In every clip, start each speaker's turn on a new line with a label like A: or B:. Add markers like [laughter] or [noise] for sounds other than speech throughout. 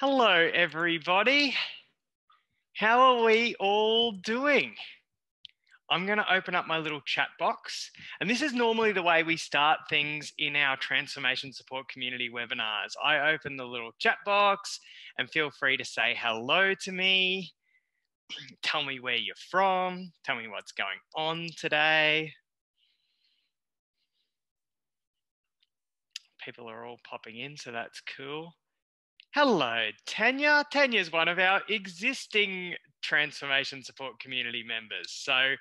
A: Hello, everybody. How are we all doing? I'm going to open up my little chat box. And this is normally the way we start things in our transformation support community webinars. I open the little chat box and feel free to say hello to me. Tell me where you're from. Tell me what's going on today. People are all popping in, so that's cool. Hello, Tanya. Tanya is one of our existing transformation support community members. So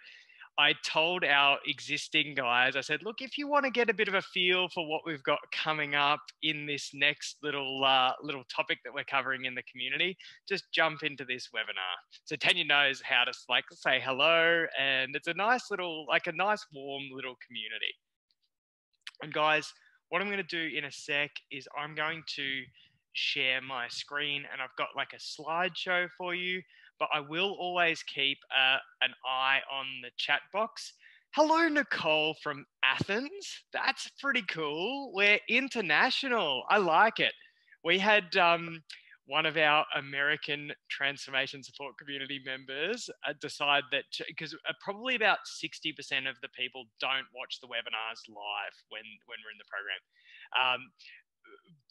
A: I told our existing guys, I said, look, if you want to get a bit of a feel for what we've got coming up in this next little uh, little topic that we're covering in the community, just jump into this webinar. So Tanya knows how to like say hello, and it's a nice little, like a nice warm little community. And guys, what I'm going to do in a sec is I'm going to share my screen and I've got like a slideshow for you, but I will always keep uh, an eye on the chat box. Hello, Nicole from Athens. That's pretty cool. We're international. I like it. We had um, one of our American transformation support community members uh, decide that because uh, probably about 60% of the people don't watch the webinars live when, when we're in the program. Um,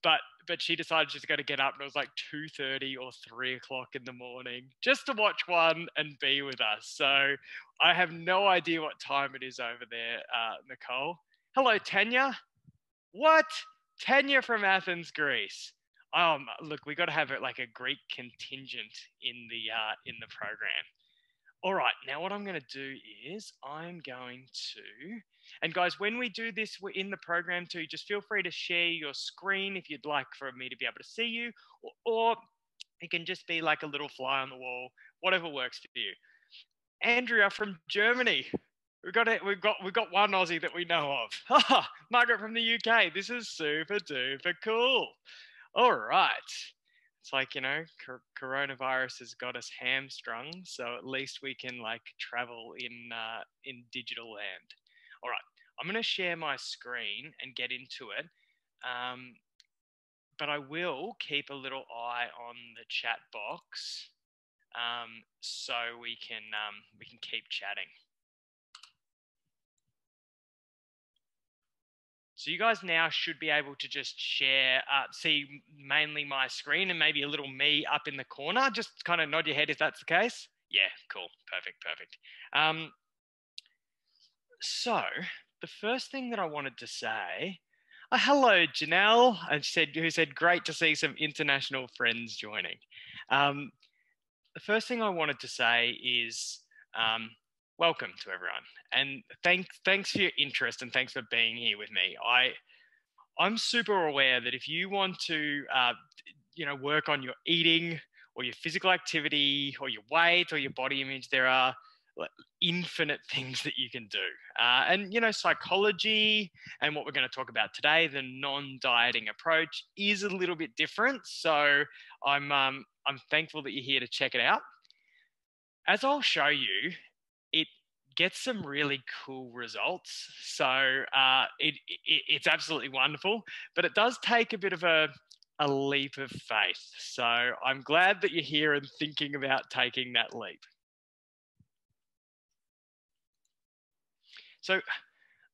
A: but but she decided she's going to get up and it was like 2.30 or 3 o'clock in the morning just to watch one and be with us. So i have no idea what time it is over there uh, nicole. Hello tanya. What? Tanya from athens greece. Um look we got to have it like a greek contingent in the uh, in the program all right, now what I'm going to do is I'm going to, and guys, when we do this we're in the program too, just feel free to share your screen if you'd like for me to be able to see you, or, or it can just be like a little fly on the wall, whatever works for you. Andrea from Germany. We've got it. We've got we've got one Aussie that we know of. [laughs] Margaret from the UK. This is super duper cool. All right it's like you know coronavirus has got us hamstrung so at least we can like travel in uh, in digital land. All right i'm going to share my screen and get into it um, but i will keep a little eye on the chat box um, so we can um, we can keep chatting So you guys now should be able to just share, uh, see mainly my screen and maybe a little me up in the corner. Just kind of nod your head if that's the case. Yeah, cool, perfect, perfect. Um, so the first thing that I wanted to say, uh, hello Janelle, and said who said great to see some international friends joining. Um, the first thing I wanted to say is um, welcome to everyone, and thanks thanks for your interest and thanks for being here with me. I I'm super aware that if you want to, uh, you know, work on your eating or your physical activity or your weight or your body image, there are infinite things that you can do. Uh, and, you know, psychology and what we're going to talk about today, the non dieting approach, is a little bit different. So I'm, um, I'm thankful that you're here to check it out. As I'll show you, gets some really cool results. So uh, it, it, it's absolutely wonderful, but it does take a bit of a, a leap of faith. So I'm glad that you're here and thinking about taking that leap. So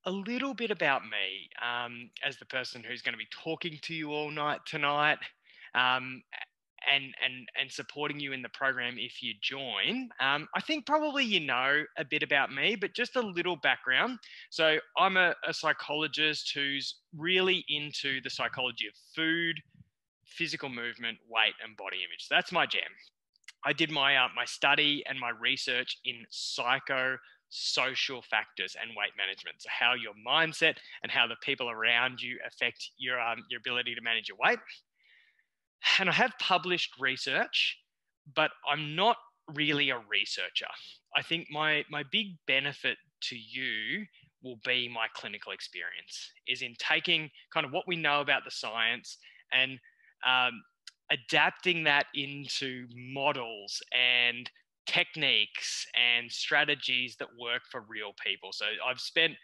A: a little bit about me um, as the person who's going to be talking to you all night tonight. Um, and and and supporting you in the program if you join. Um, I think probably you know a bit about me, but just a little background. So I'm a, a psychologist who's really into the psychology of food, physical movement, weight, and body image. So that's my jam. I did my uh, my study and my research in psycho social factors and weight management. So how your mindset and how the people around you affect your um, your ability to manage your weight and I have published research, but I'm not really a researcher. I think my my big benefit to you will be my clinical experience is in taking kind of what we know about the science and um, adapting that into models and techniques and strategies that work for real people. So I've spent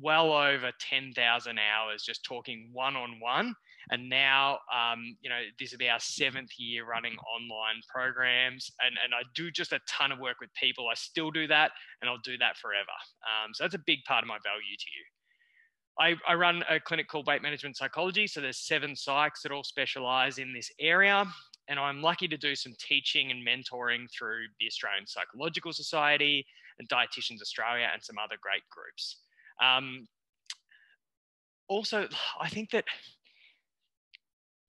A: well over 10,000 hours just talking one on one And now, um, you know, this will be our seventh year running online programs. And, and I do just a ton of work with people. I still do that and I'll do that forever. Um, so that's a big part of my value to you. I, I, run a clinic called Weight Management Psychology. So there's seven psychs that all specialize in this area. And I'm lucky to do some teaching and mentoring through the Australian Psychological Society and Dietitians Australia and some other great groups. Um, also, I think that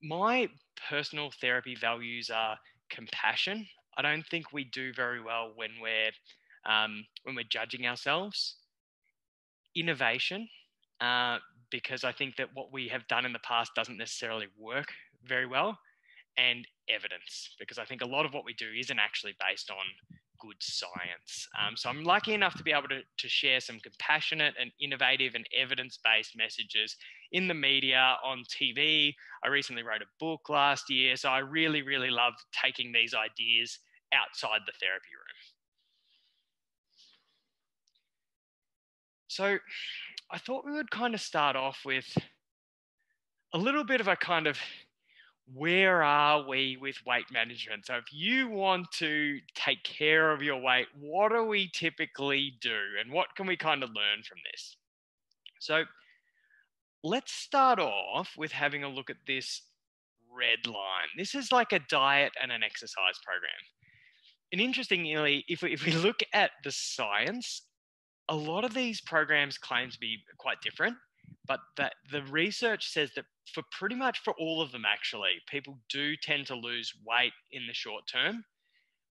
A: my personal therapy values are compassion. I don't think we do very well when we're um, when we're judging ourselves. Innovation, uh, because I think that what we have done in the past doesn't necessarily work very well, and evidence, because I think a lot of what we do isn't actually based on good science. Um, so I'm lucky enough to be able to, to share some compassionate and innovative and evidence based messages in the media, on TV. I recently wrote a book last year. So I really, really love taking these ideas outside the therapy room. So I thought we would kind of start off with a little bit of a kind of where are we with weight management? So, if you want to take care of your weight, what do we typically do and what can we kind of learn from this? So, let's start off with having a look at this red line. This is like a diet and an exercise program. And interestingly, if we, if we look at the science, a lot of these programs claim to be quite different but that the research says that for pretty much for all of them actually people do tend to lose weight in the short term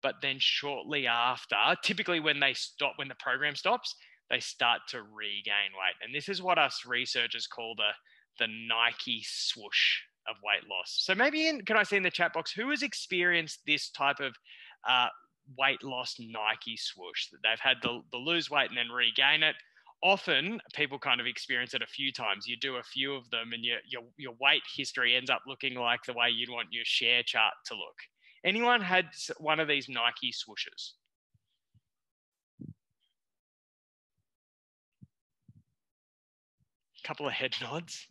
A: but then shortly after typically when they stop when the program stops they start to regain weight. And this is what us researchers call the the nike swoosh of weight loss. So maybe in can i see in the chat box who has experienced this type of uh, weight loss nike swoosh? That they've had the, to lose weight and then regain it often people kind of experience it a few times. You do a few of them, and your your your weight history ends up looking like the way you'd want your share chart to look. Anyone had one of these Nike swooshes? Couple of head [laughs] nods.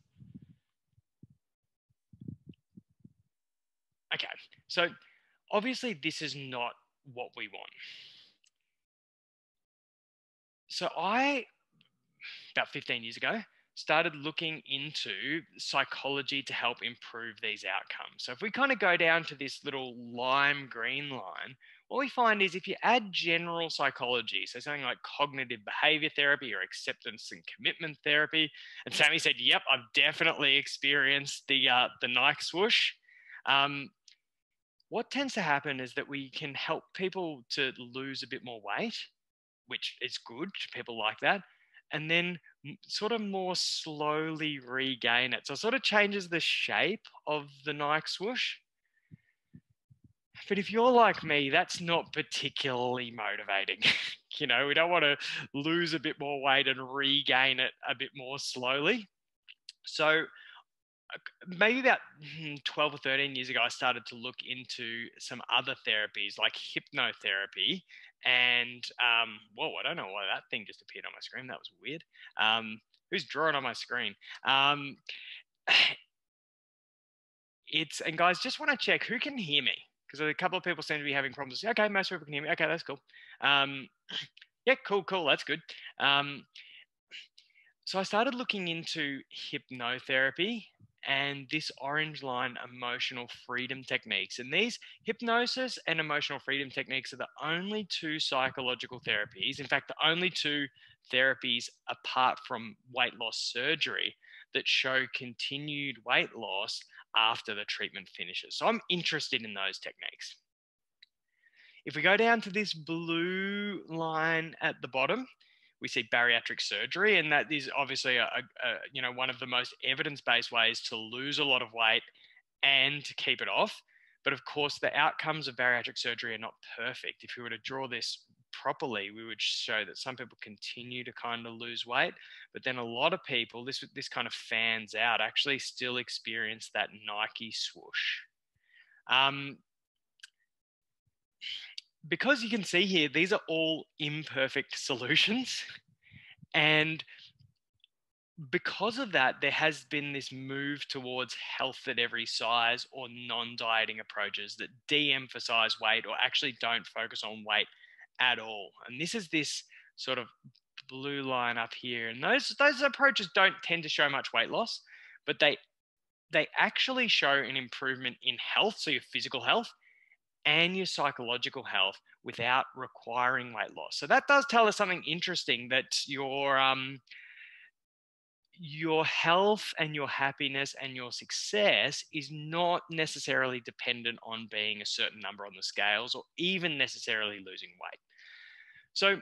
A: Okay, so obviously this is not what we want. So I about 15 years ago, started looking into psychology to help improve these outcomes. So if we kind of go down to this little lime green line, what we find is if you add general psychology, so something like cognitive behavior therapy or acceptance and commitment therapy, and Sammy said, "Yep, I've definitely experienced the uh, the Nike swoosh." Um, what tends to happen is that we can help people to lose a bit more weight, which is good. People like that and then sort of more slowly regain it. So it sort of changes the shape of the Nike swoosh. But if you're like me, that's not particularly motivating. [laughs] you know, we don't want to lose a bit more weight and regain it a bit more slowly. So maybe about hmm, 12 or 13 years ago, I started to look into some other therapies like hypnotherapy and um, whoa, I don't know why that thing just appeared on my screen. That was weird. Um, who's drawing on my screen? Um, [sighs] it's and guys, just want to check who can hear me because a couple of people seem to be having problems. Okay, most people can hear me. Okay, that's cool. Um, [clears throat] yeah, cool, cool. That's good. Um, so I started looking into hypnotherapy and this orange line emotional freedom techniques. And these hypnosis and emotional freedom techniques are the only two psychological therapies, in fact, the only two therapies apart from weight loss surgery that show continued weight loss after the treatment finishes. So I'm interested in those techniques. If we go down to this blue line at the bottom, we see bariatric surgery, and that is obviously a, a, you know one of the most evidence-based ways to lose a lot of weight and to keep it off. But of course, the outcomes of bariatric surgery are not perfect. If we were to draw this properly, we would show that some people continue to kind of lose weight, but then a lot of people, this this kind of fans out, actually still experience that Nike swoosh. Um, because you can see here, these are all imperfect [laughs] solutions. And because of that, there has been this move towards health at every size or non dieting approaches that de emphasize weight or actually don't focus on weight at all. And this is this sort of blue line up here. And those, those approaches don't tend to show much weight loss, but they, they actually show an improvement in health, so your physical health and your psychological health without requiring weight loss. So that does tell us something interesting that your um, your health and your happiness and your success is not necessarily dependent on being a certain number on the scales or even necessarily losing weight. So,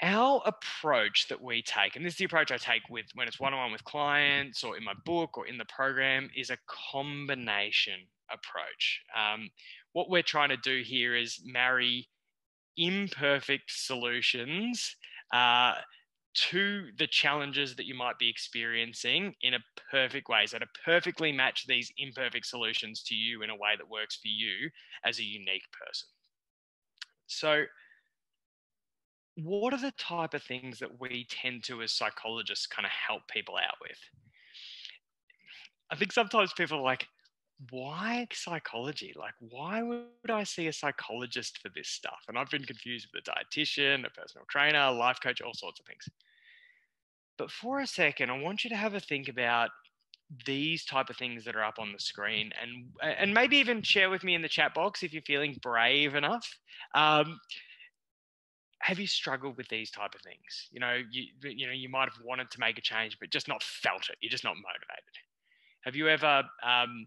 A: our approach that we take, and this is the approach I take with when it's one on one with clients or in my book or in the program, is a combination approach. Um, what we're trying to do here is marry imperfect solutions uh, to the challenges that you might be experiencing in a perfect way. So to perfectly match these imperfect solutions to you in a way that works for you as a unique person. So what are the type of things that we tend to as psychologists kind of help people out with? I think sometimes people are like, why psychology? Like, why would I see a psychologist for this stuff? And I've been confused with a dietitian, a personal trainer, a life coach, all sorts of things. But for a second, I want you to have a think about these type of things that are up on the screen and and maybe even share with me in the chat box if you're feeling brave enough um, have you struggled with these type of things you know you you know you might have wanted to make a change but just not felt it you're just not motivated have you ever um,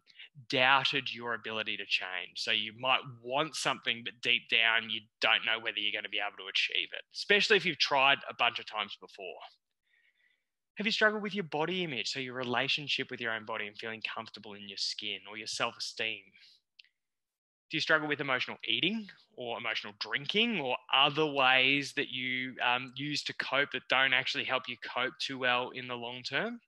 A: doubted your ability to change? So you might want something, but deep down, you don't know whether you're going to be able to achieve it, especially if you've tried a bunch of times before. Have you struggled with your body image? So your relationship with your own body and feeling comfortable in your skin or your self esteem? Do you struggle with emotional eating or emotional drinking or other ways that you um, use to cope that don't actually help you cope too well in the long term?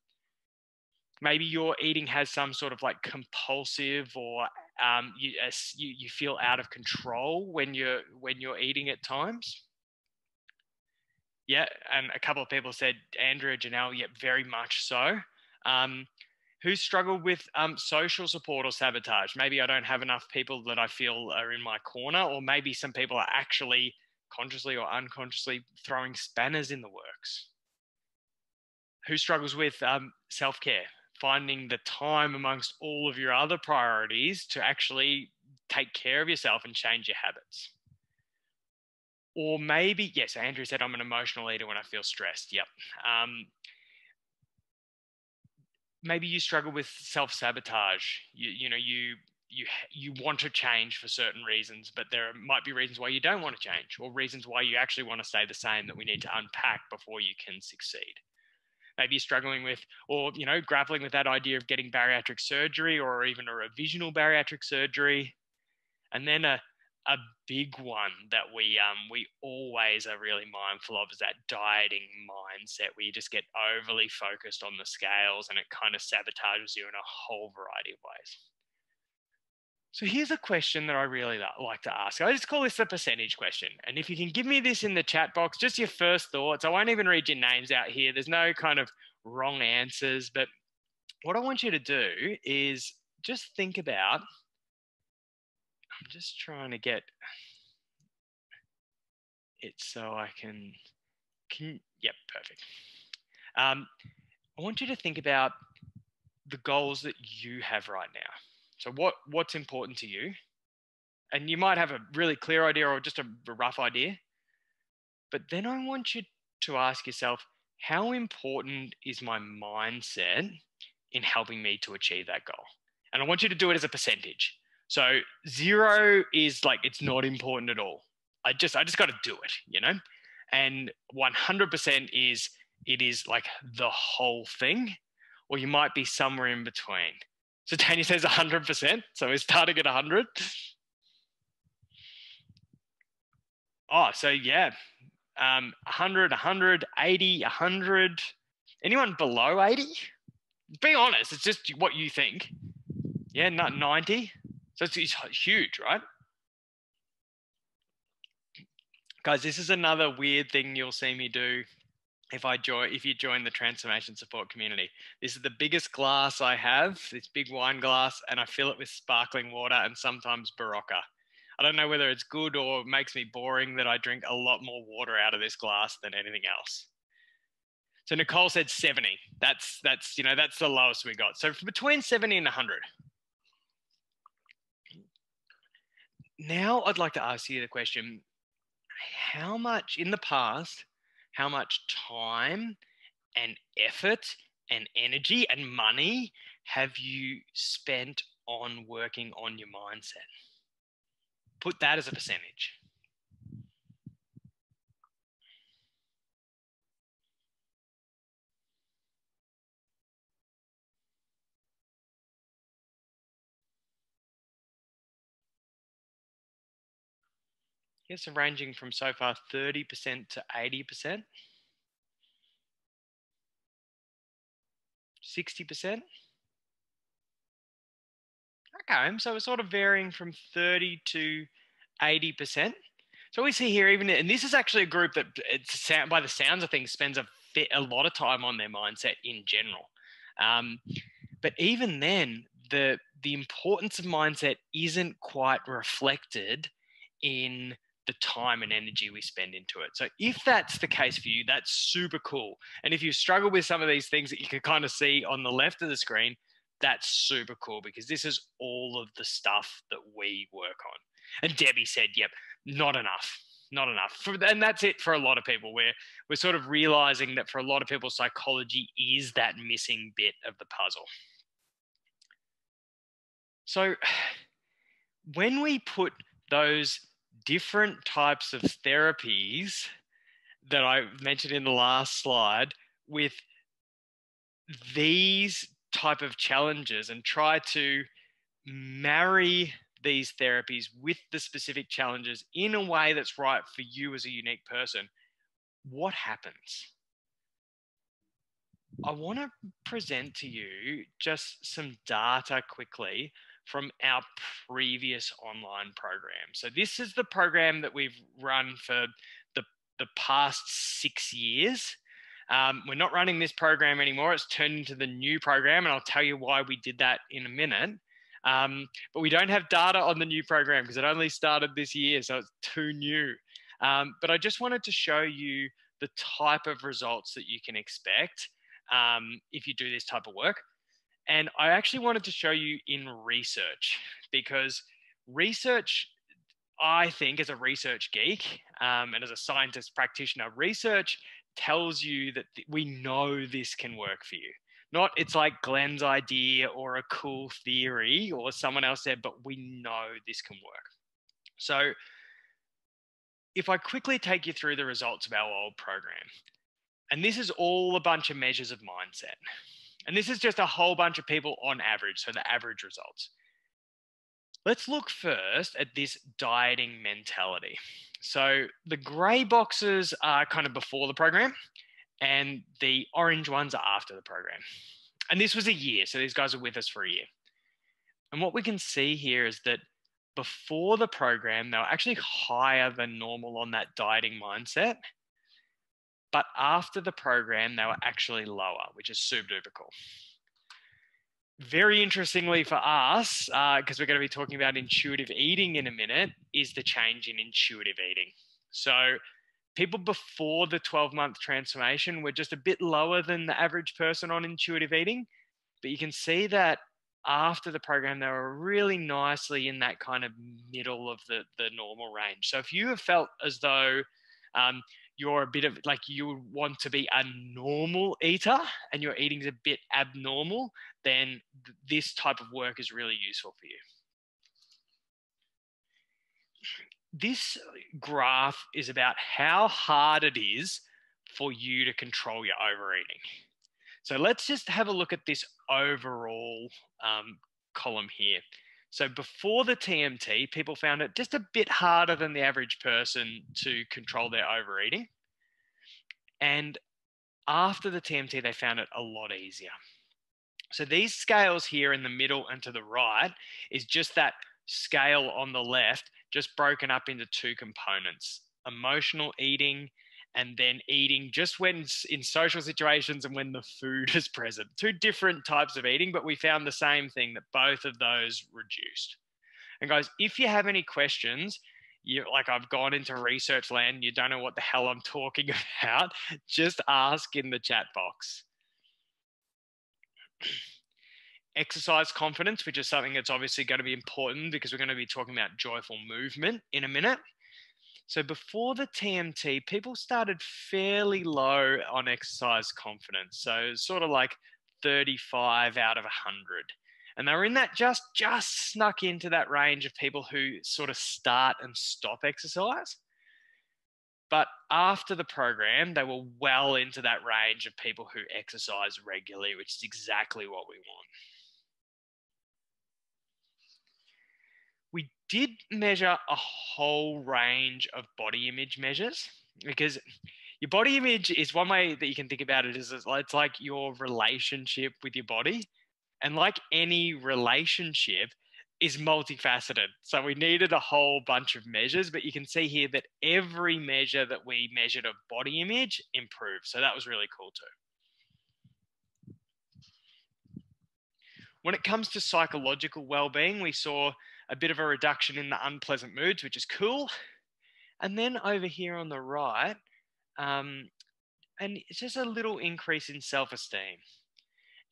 A: Maybe your eating has some sort of like compulsive or um, you, you, you feel out of control when you're when you're eating at times? Yeah and a couple of people said andrea janelle yeah very much so. Um, who struggled with um, social support or sabotage? Maybe i don't have enough people that i feel are in my corner or maybe some people are actually consciously or unconsciously throwing spanners in the works. Who struggles with um, self-care finding the time amongst all of your other priorities to actually take care of yourself and change your habits. Or maybe, yes, Andrew said I'm an emotional eater when I feel stressed. Yep. Um, maybe you struggle with self sabotage. You, you know, you you you want to change for certain reasons, but there might be reasons why you don't want to change, or reasons why you actually want to stay the same that we need to unpack before you can succeed maybe struggling with or you know grappling with that idea of getting bariatric surgery or even a revisional bariatric surgery and then a a big one that we um we always are really mindful of is that dieting mindset where you just get overly focused on the scales and it kind of sabotages you in a whole variety of ways. So here's a question that I really like to ask. I just call this the percentage question. And if you can give me this in the chat box, just your first thoughts. I won't even read your names out here. There's no kind of wrong answers. But what I want you to do is just think about. I'm just trying to get it so I can. can yep, perfect. Um, I want you to think about the goals that you have right now. So what what's important to you? And you might have a really clear idea or just a rough idea. But then I want you to ask yourself, how important is my mindset in helping me to achieve that goal? And I want you to do it as a percentage. So zero is like it's not important at all. I just I just got to do it, you know? And 100% is it is like the whole thing or you might be somewhere in between. So Tanya says 100%. So we're starting at 100. Oh, so yeah, um, 100, 100, 80, 100. Anyone below 80? Be honest, it's just what you think. Yeah, not 90. So it's, it's huge, right? Guys, this is another weird thing you'll see me do if I join if you join the transformation support community. This is the biggest glass I have, this big wine glass, and I fill it with sparkling water and sometimes Berocca. I don't know whether it's good or makes me boring that I drink a lot more water out of this glass than anything else. So Nicole said 70. That's that's you know that's the lowest we got. So between 70 and 100. Now I'd like to ask you the question how much in the past how much time and effort and energy and money have you spent on working on your mindset? Put that as a percentage. Yes, ranging from so far 30% to 80%. 60%. Okay, so it's sort of varying from 30 to 80%. So we see here, even, and this is actually a group that, by the sounds of things, spends a, a lot of time on their mindset in general. Um, but even then, the the importance of mindset isn't quite reflected in the time and energy we spend into it. So if that's the case for you, that's super cool. And if you struggle with some of these things that you can kind of see on the left of the screen, that's super cool because this is all of the stuff that we work on. And Debbie said, yep, not enough. Not enough. And that's it for a lot of people. We're, we're sort of realizing that for a lot of people, psychology is that missing bit of the puzzle. So [sighs] when we put those different types of therapies that I mentioned in the last slide with these type of challenges and try to marry these therapies with the specific challenges in a way that's right for you as a unique person, what happens? I want to present to you just some data quickly from our previous online program. So this is the program that we've run for the, the past six years. Um, we're not running this program anymore. It's turned into the new program, and I'll tell you why we did that in a minute. Um, but we don't have data on the new program because it only started this year, so it's too new. Um, but I just wanted to show you the type of results that you can expect um, if you do this type of work. And I actually wanted to show you in research because research, I think, as a research geek um, and as a scientist practitioner, research tells you that th- we know this can work for you. Not it's like Glenn's idea or a cool theory or someone else said, but we know this can work. So, if I quickly take you through the results of our old program, and this is all a bunch of measures of mindset. And this is just a whole bunch of people on average, so the average results. Let's look first at this dieting mentality. So the grey boxes are kind of before the program, and the orange ones are after the program. And this was a year, so these guys are with us for a year. And what we can see here is that before the program, they were actually higher than normal on that dieting mindset. But after the program, they were actually lower, which is super duper cool. Very interestingly for us, because uh, we're going to be talking about intuitive eating in a minute, is the change in intuitive eating. So, people before the 12 month transformation were just a bit lower than the average person on intuitive eating. But you can see that after the program, they were really nicely in that kind of middle of the, the normal range. So, if you have felt as though um, you're a bit of like you want to be a normal eater and your eating's a bit abnormal, then th- this type of work is really useful for you. This graph is about how hard it is for you to control your overeating. So let's just have a look at this overall um, column here. So before the TMT, people found it just a bit harder than the average person to control their overeating. And after the TMT, they found it a lot easier. So these scales here in the middle and to the right is just that scale on the left, just broken up into two components, emotional eating and then eating just when in social situations and when the food is present. Two different types of eating, but we found the same thing that both of those reduced. And guys, if you have any questions, you like I've gone into research land, you don't know what the hell I'm [laughs] talking about, just ask in the chat box. [clears throat] Exercise confidence, which is something that's obviously going to be important because we're going to be talking about joyful movement in a minute. So before the TMT, people started fairly low on exercise confidence. So sort of like 35 out of 100. And they were in that just just snuck into that range of people who sort of start and stop exercise. But after the program, they were well into that range of people who exercise regularly, which is exactly what we want. we did measure a whole range of body image measures because your body image is one way that you can think about it is it's like your relationship with your body. And like any relationship is multifaceted. So we needed a whole bunch of measures but you can see here that every measure that we measured of body image improved. So that was really cool too. When it comes to psychological well-being we saw a bit of a reduction in the unpleasant moods, which is cool. And then over here on the right, um, and it's just a little increase in self esteem.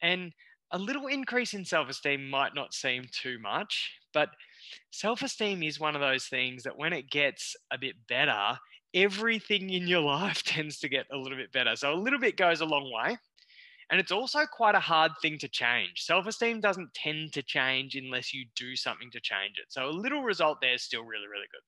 A: And a little increase in self esteem might not seem too much, but self esteem is one of those things that when it gets a bit better, everything in your [laughs] life tends to get a little bit better. So a little bit goes a long way. And it's also quite a hard thing to change. Self esteem doesn't tend to change unless you do something to change it. So a little result there is still really, really good.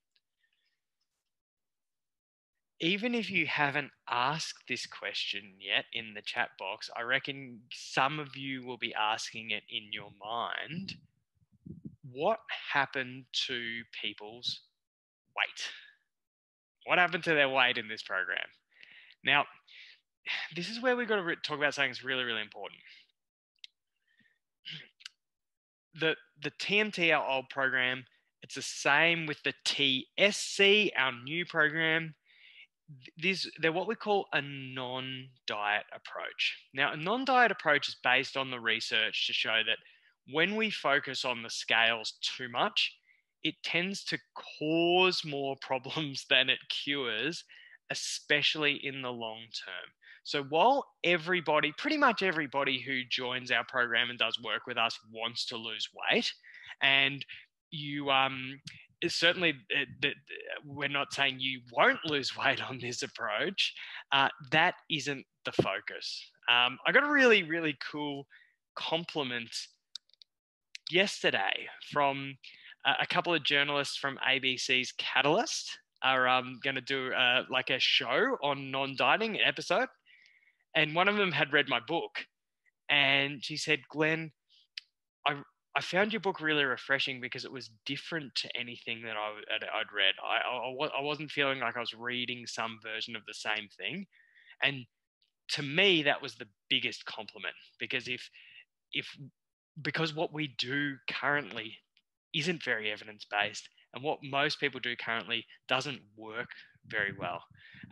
A: Even if you haven't asked this question yet in the chat box, I reckon some of you will be asking it in your mind. What happened to people's weight? What happened to their weight in this program? Now, this is where we've got to talk about something that's really, really important. The the TMT, our old program, it's the same with the TSC, our new program. This they're what we call a non-diet approach. Now, a non-diet approach is based on the research to show that when we focus on the scales too much, it tends to cause more [laughs] problems than it cures, especially in the long term. So while everybody, pretty much everybody who joins our program and does work with us wants to lose weight, and you um, certainly we're not saying you won't lose [laughs] weight on this approach. Uh, that isn't the focus. Um, I got a really really cool compliment yesterday from a couple of journalists from ABC's Catalyst are um, going to do uh, like a show on non-dieting episode and one of them had read my book and she said glenn i I found your book really refreshing because it was different to anything that I, would read. I, I, I wasn't feeling like I was reading some version of the same thing. And to me, that was the biggest compliment because if, if, because what we do currently isn't very evidence based, and what most people do currently doesn't work very well.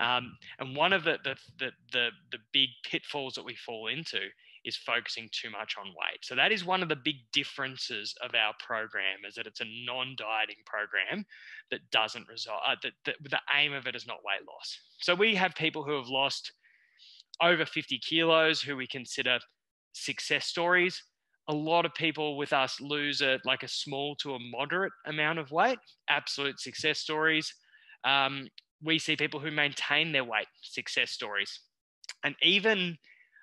A: Um, and one of the, the, the, the, the big pitfalls that we fall into is focusing too much on weight. So that is one of the big differences of our program is that it's a non-dieting program that doesn't result, uh, that, that the aim of it is not weight loss. So we have people who have lost over 50 kilos who we consider success stories. A lot of people with us lose a, like a small to a moderate amount of weight, absolute success stories. Um, we see people who maintain their weight success stories. And even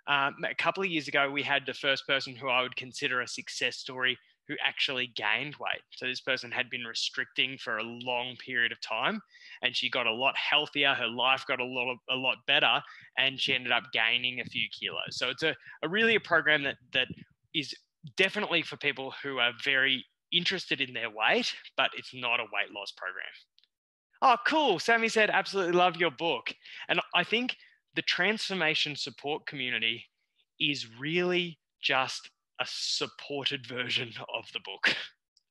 A: um, a couple of years ago, we had the first person who I would consider a success story who actually gained weight. So this person had been restricting for a long period of time, and she got a lot healthier. Her life got a lot a lot better, and she ended up gaining a few kilos. So it's a, a really a program that that is definitely for people who are very interested in their weight, but it's not a weight loss program. Oh, cool. Sammy said, absolutely love your book. And I think the transformation support community is really just a supported version of the book.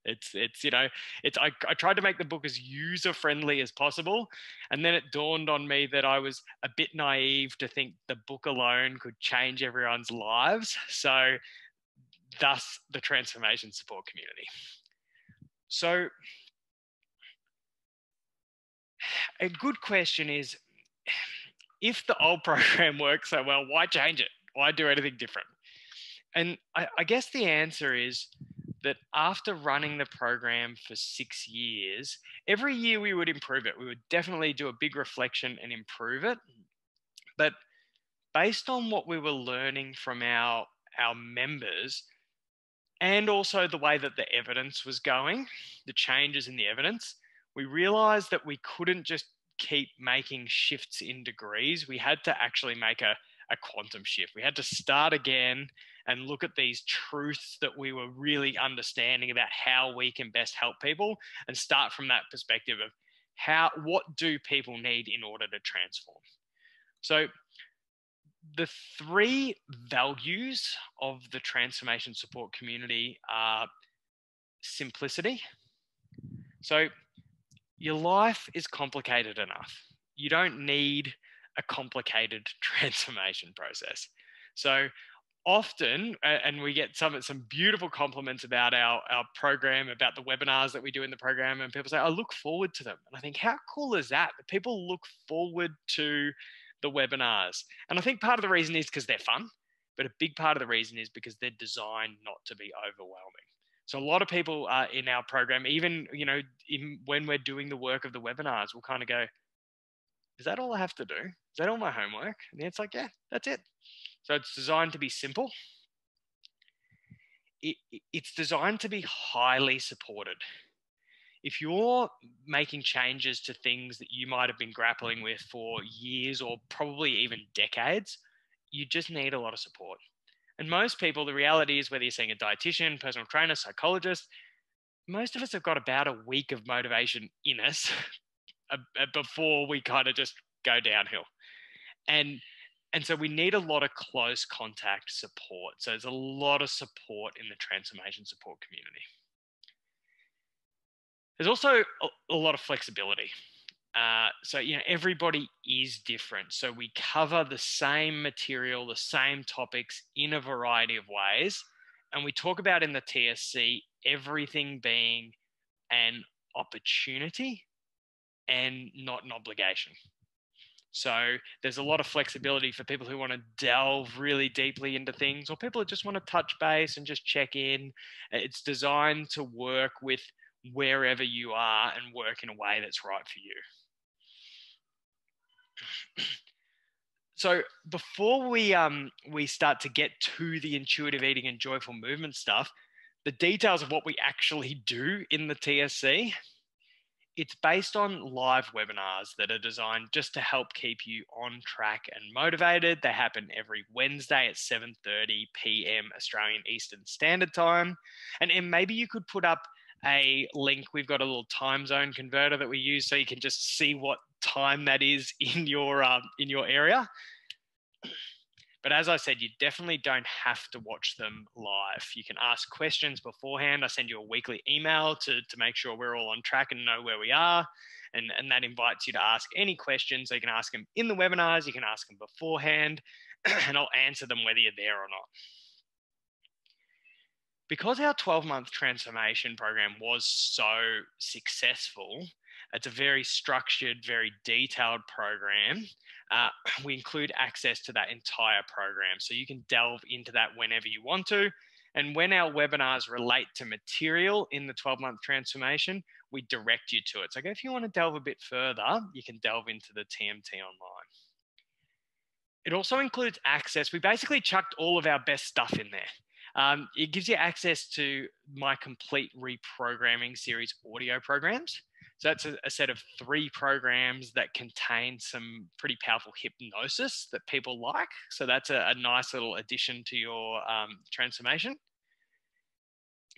A: It's it's you know it's I, I tried to make the book as user friendly as possible, and then it dawned on me that I was a bit naive to think the book alone could change everyone's lives. So, thus the transformation support community. So, a good question is, if the old [laughs] program works so well, why change it? Why do anything different? And I, I guess the answer is that after running the program for six years, every year we would improve it. We would definitely do a big reflection and improve it. But based on what we were learning from our, our members, and also the way that the evidence was going, the changes in the evidence, we realized that we couldn't just keep making shifts in degrees. We had to actually make a, a quantum shift. We had to start again and look at these truths that we were really understanding about how we can best help people and start from that perspective of how what do people need in order to transform so the three values of the transformation support community are simplicity so your life is complicated enough you don't need a complicated [laughs] transformation process so often, and we get some some beautiful compliments about our our program, about the webinars that we do in the program, and people say, "I look forward to them." And I think, how cool is that? That people look forward to the webinars, and I think part of the reason is because they're fun, but a big part of the reason is because they're designed not to be overwhelming. So a lot of people uh, in our program, even you know, in, when we're doing the work of the webinars, we'll kind of go, "Is that all I have to do? Is that all my homework?" And it's like, "Yeah, that's it." So it's designed to be simple. It, it's designed to be highly supported. If you're making changes to things that you might have been grappling with for years or probably even decades, you just need a lot of support. And most people, the reality is whether you're seeing a dietitian, personal trainer, psychologist, most of us have got about a week of motivation in us [laughs] before we kind of just go downhill. And and so we need a lot of close contact support. So there's a lot of support in the transformation support community. There's also a, a lot of flexibility. Uh, so you know everybody is different. So we cover the same material, the same topics in a variety of ways, and we talk about in the TSC everything being an opportunity and not an obligation. So there's a lot of flexibility for people who want to delve really deeply into things, or people that just want to touch base and just check in. It's designed to work with wherever you are and work in a way that's right for you. [clears throat] So before we um, we start to get to the intuitive eating and joyful movement stuff, the details of what we actually do in the TSC it's based on live webinars that are designed just to help keep you on track and motivated. They happen every Wednesday at 7:30 p.m. Australian Eastern Standard Time. And, and maybe you could put up a link. We've got a little time zone converter that we use so you can just see what time that is [laughs] in your um, in your area. But as I said, you definitely don't have to watch them live. You can ask questions beforehand. I send you a weekly email to, to make sure we're all on track and know where we are. And, and that invites you to ask any questions. So you can ask them in the webinars, you can ask them beforehand, [clears throat] and I'll answer them whether you're there or not. Because our 12 month transformation program was so successful, it's a very structured, very detailed program uh, [clears throat] we include access to that entire program. So you can delve into that whenever you want to. And when our webinars relate to material in the 12 month transformation, we direct you to it. So if you want to delve a bit further, you can delve into the TMT online. It also includes access. We basically chucked all of our best stuff in there. Um, it gives you access to my complete reprogramming series audio programs. So that's a, a, set of three programs that contain some pretty powerful hypnosis that people like. So that's a, a nice little addition to your um, transformation.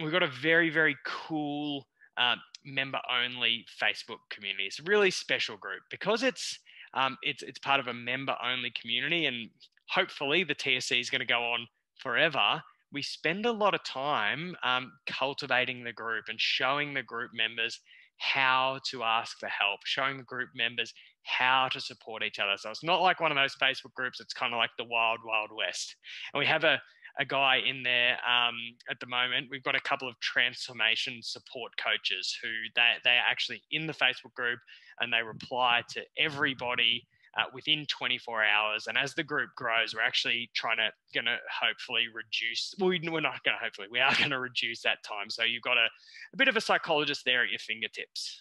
A: We've got a very, very cool uh, member only Facebook community. It's a really special group because it's um, it's it's part of a member only community, and hopefully the TSC is going to go on forever. We spend a lot of time um, cultivating the group and showing the group members how to ask for help, showing the group members how to support each other. So it's not like one of those Facebook groups. It's kind of like the wild, wild west. And we have a, a guy in there um, at the moment. We've got a couple of transformation support coaches who they, they are actually in the Facebook group and they reply to everybody uh, within 24 hours. And as the group grows, we're actually trying to going to hopefully reduce. Well, we're not going to hopefully. We are [laughs] going to reduce that time. So you've got a, a bit of a psychologist there at your fingertips.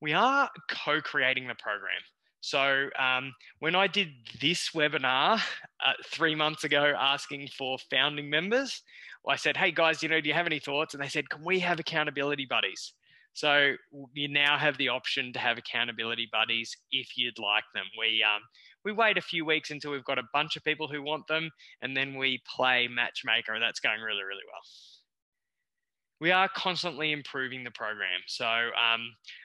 A: We are co-creating the program. So um, when I did this webinar uh, three months ago, asking for founding members, I said, "Hey guys, you know, do you have any thoughts?" And they said, "Can we have accountability buddies?" So you now have the option to have accountability buddies if you'd like them. We um, we wait a few weeks until we've got a bunch of people who want them, and then we play matchmaker, and that's going really really well. We are constantly improving the program. So um,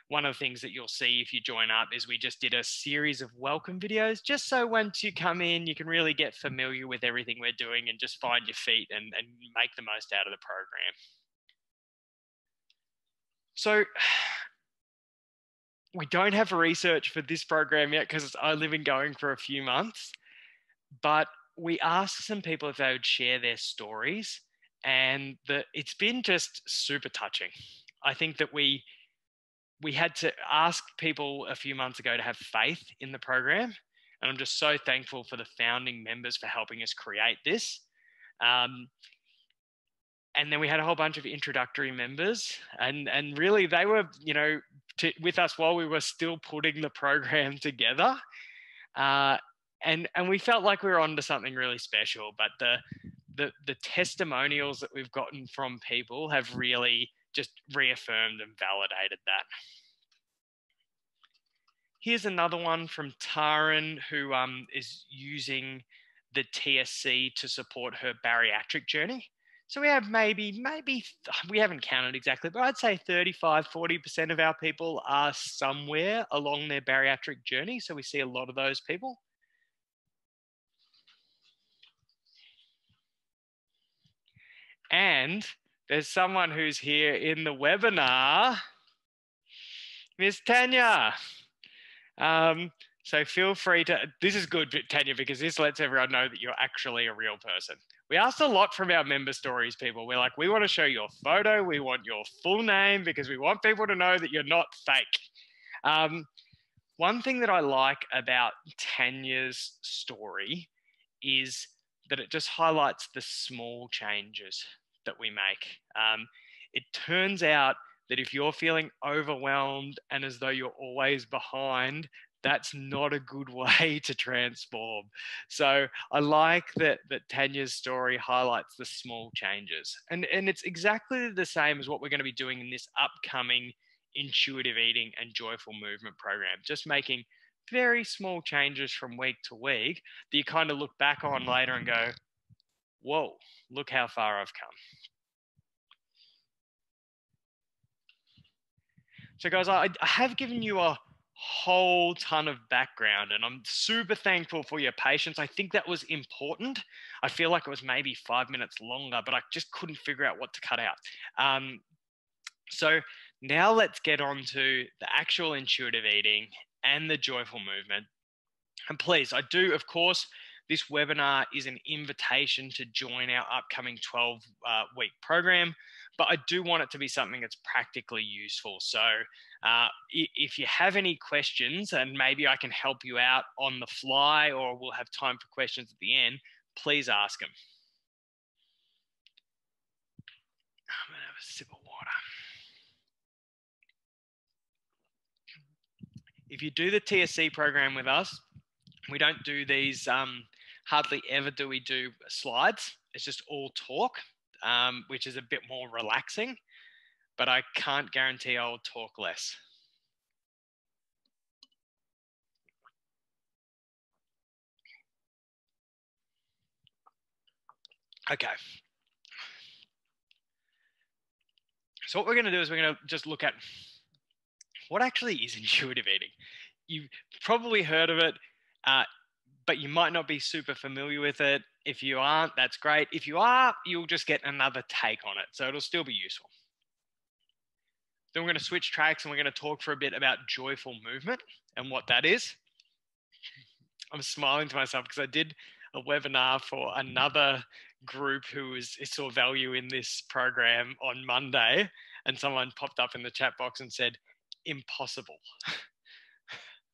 A: one of the things that you'll see if you join up is we just did a series of welcome videos, just so once you come in, you can really get familiar with everything we're doing and just find your feet and, and make the most out of the program. So [sighs] we don't have research for this program yet because it's only been going for a few months. But we asked some people if they would share their stories, and the, it's been just super touching. I think that we we had to ask people a few months ago to have faith in the program, and I'm just so thankful for the founding members for helping us create this. Um, and then we had a whole bunch of introductory members and and really they were you know to, with us while we were still putting the program [laughs] together uh, and and we felt like we were onto something really special but the the the testimonials that we've gotten from people have really just reaffirmed and validated that. Here's another one from Taran who um, is using the TSC to support her bariatric journey so we have maybe, maybe, we haven't counted exactly, but I'd say 35, 40% of our people are somewhere along their bariatric journey. So we see a lot of those people. And there's someone who's here in the webinar, Miss Tanya. Um, so feel free to, this is good, Tanya, because this lets everyone know that you're actually a real person we asked a lot from our member stories people. We're like, we want to show your photo, we want your full name because we want people to know that you're not fake. Um, one thing that I like about Tanya's story is that it just highlights the small changes that we make. Um, it turns out that if you're feeling overwhelmed and as though you're always behind, that's not a good [laughs] way to transform. So I like that that Tanya's story highlights the small changes. And and it's exactly the same as what we're going to be doing in this upcoming intuitive eating and joyful movement program. Just making very small changes from week to week that you kind of look back on later and go, whoa, look how far I've come. So, guys, I, I have given you a whole ton of background and I'm super thankful for your patience. I think that was important. I feel like it was maybe five minutes longer, but I just couldn't figure out what to cut out. Um, so now let's get on to the actual intuitive eating and the joyful movement. And please, I do, of course, this webinar is an invitation to join our upcoming 12 uh, week program but I do want it to be something that's practically useful. So uh, if you have any questions and maybe I can help you out on the fly or we'll have time for questions at the end, please ask them. I'm to have a sip of water. If you do the TSC program with us, we don't do these, um, hardly ever do we do slides. It's just all talk um, which is a bit more relaxing, but I can't guarantee I'll talk less. Okay. So what we're going to do is we're going to just look at what actually is [laughs] intuitive eating. You've probably heard of it. Uh, but you might not be super familiar with it. If you aren't, that's great. If you are, you'll just get another take on it. So it'll still be useful. Then we're going to switch tracks and we're going to talk for a bit about joyful movement and what that is. I'm smiling to myself because I did a webinar for another group who was saw value in this program on Monday, and someone popped up in the chat box and said, "Impossible." [laughs]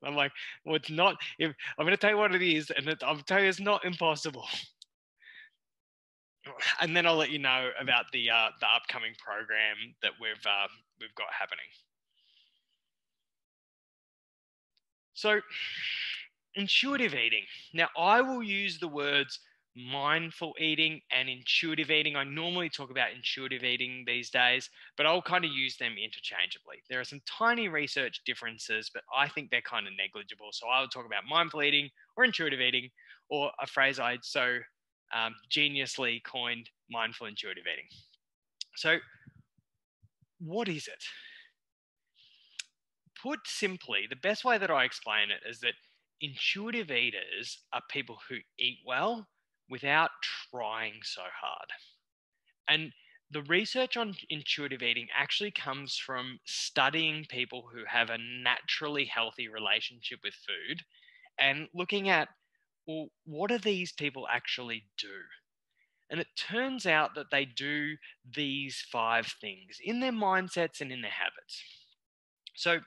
A: I'm like, well, it's not. If, I'm going to tell you what it is, and it, I'll tell you it's not impossible. And then I'll let you know about the uh, the upcoming program that we've uh, we've got happening. So, intuitive eating. Now, I will use the words mindful eating and intuitive eating. I normally talk about intuitive eating these days, but I'll kind of use them interchangeably. There are some tiny research differences, but I think they're kind of negligible. So I'll talk about mindful eating or intuitive eating, or a phrase I so um, geniusly coined mindful intuitive eating. So, what is it? Put simply, the best way that I explain it is that intuitive eaters are people who eat well without trying so hard. And the research on intuitive eating actually comes from studying people who have a naturally healthy relationship with food and looking at, well, what do these people actually do? And it turns out that they do these five things in their mindsets and in their habits. So,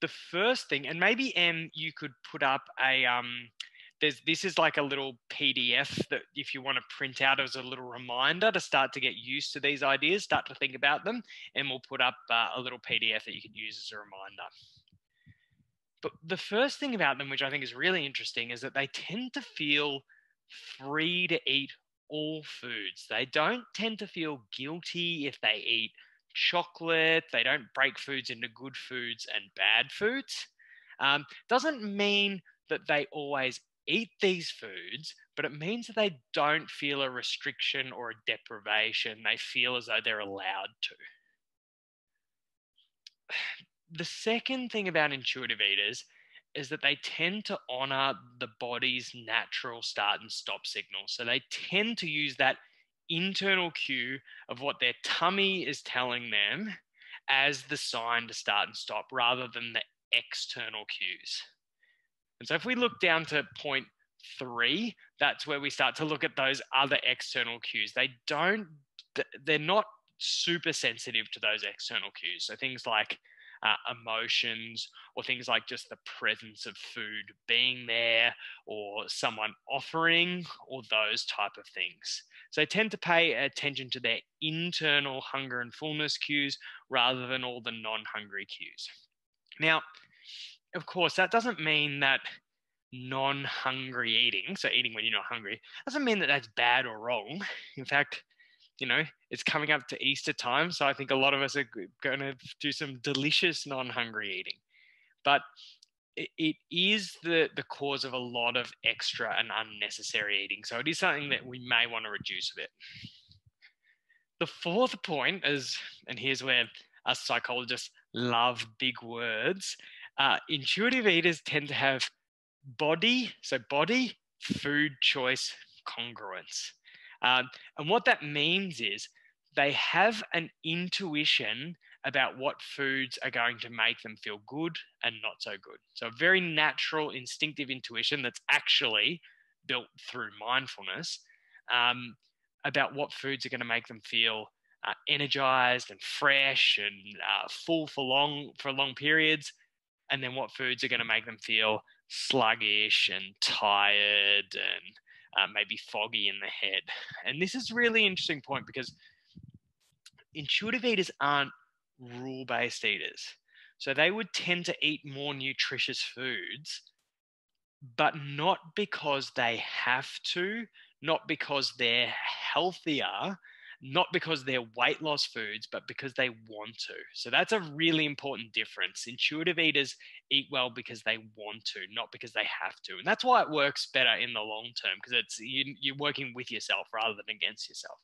A: the first thing, and maybe M, you could put up a um, there's this is like a little PDF that if you want to print out as a little reminder to start to get used to these ideas, start to think about them, and we'll put up uh, a little PDF that you can use as a reminder. But the first thing about them, which I think is really interesting, is that they tend to feel free to eat all foods. They don't tend to feel guilty if they eat chocolate. They don't break foods into good foods and bad foods. Um, doesn't mean that they always eat these foods, but it means that they don't feel a restriction or a deprivation. They feel as though they're allowed to. [sighs] The second thing about intuitive eaters is that they tend to honor the body's natural start and stop signal. So they tend to use that internal cue of what their tummy is telling them as the sign to start and stop rather than the external cues. And so if we look down to point three, that's where we start to look at those other external cues. They don't, they're not super sensitive to those external cues. So things like uh, emotions or things like just the presence of food being there or someone offering or those type of things. So they tend to pay attention to their internal hunger and fullness cues rather than all the non-hungry cues. Now, of course, that doesn't mean that non hungry eating, so eating when you're not hungry, doesn't mean that that's bad or wrong. In fact, you know, it's coming up to Easter time. So I think a lot of us are going to do some delicious non hungry eating. But it, is the, the cause of a lot of extra and unnecessary eating. So it is something that we may want to reduce a bit. The fourth point is, and here's where us psychologists love big words, uh, intuitive eaters tend to have body, so body, food choice congruence. Um, and what that means is they have an intuition about what foods are going to make them feel good and not so good. So, a very natural, instinctive intuition that's actually built through mindfulness um, about what foods are going to make them feel uh, energized and fresh and uh, full for long for long periods and then what foods are going to make them feel sluggish and tired and uh, maybe foggy in the head. And this is really interesting point because intuitive eaters aren't rule based eaters. So they would tend to eat more nutritious foods, but not because they have to, not because they're healthier, not because they're weight loss foods, but because they want to. So that's a really important difference. Intuitive eaters eat well because they want to, not because they have to. And that's why it works better in the long term because it's you, you're working with yourself rather than against yourself.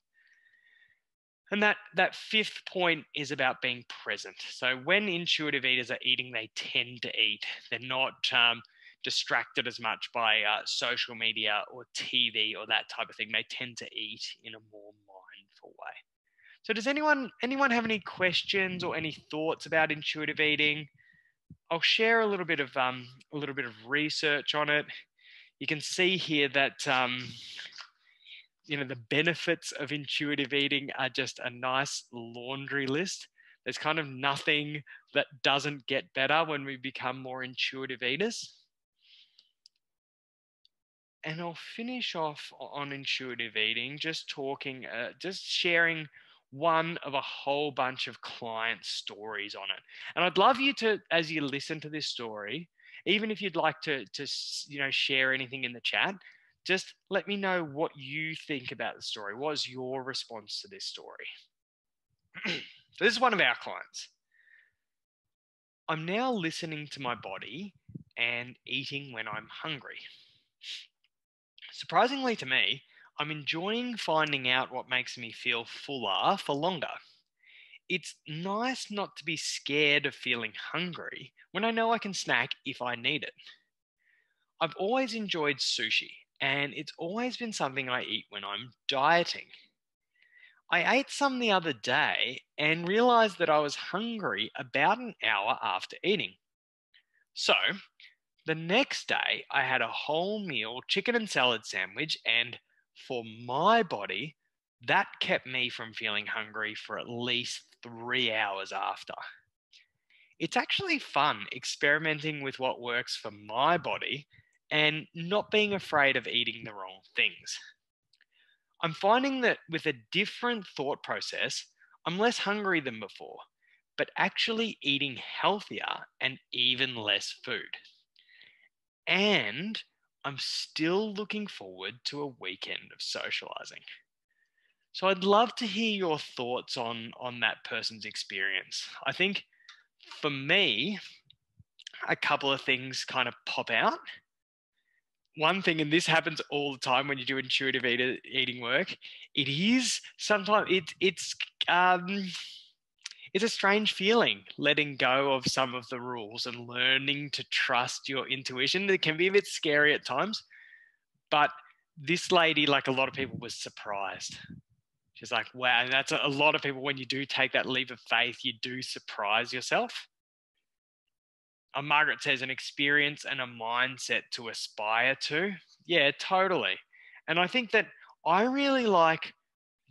A: And that that fifth point is about being present. So when intuitive eaters are eating, they tend to eat. They're not um, distracted as much by uh, social media or TV or that type of thing. They tend to eat in a more mindful way. So does anyone anyone have any questions or any thoughts about intuitive eating? I'll share a little bit of um, a little bit of research on it. You can see here that um, you know the benefits of intuitive eating are just a nice laundry list. There's kind of nothing that doesn't get better when we become more intuitive eaters. And I'll finish off on intuitive eating, just talking, uh, just sharing one of a whole bunch of client stories on it. And I'd love you to, as you listen to this story, even if you'd like to, to you know, share anything in the chat, just let me know what you think about the story. What is your response to this story? so [clears throat] this is one of our clients. I'm now listening to my body and eating when I'm hungry. Surprisingly to me, I'm enjoying finding out what makes me feel fuller for longer. It's nice not to be scared of feeling hungry when I know I can snack if I need it. I've always enjoyed sushi, and it's always been something I eat when I'm dieting. I ate some the other day and realized that I was hungry about an hour after eating. So, the next day, I had a whole meal chicken and salad sandwich and for my body, that kept me from feeling hungry for at least three hours after. It's actually fun experimenting with what works for my body and not being afraid of eating the wrong things. I'm finding that with a different thought process, I'm less hungry than before, but actually eating healthier and even less food. And I'm still looking forward to a weekend of socializing. So I'd love to hear your thoughts on on that person's experience. I think for me, a couple of things kind of pop out. One thing, and this happens all the time when you do intuitive eating work, it is sometimes it, it's um, it's a strange feeling letting go of some of the rules and learning to trust your intuition. It can be a bit scary at times, but this lady, like a lot of people, was surprised. She's like, wow, and that's a, a lot of people, when you do take that leap of faith, you do surprise yourself. And Margaret says, an experience and a mindset to aspire to. Yeah, totally. And I think that I really like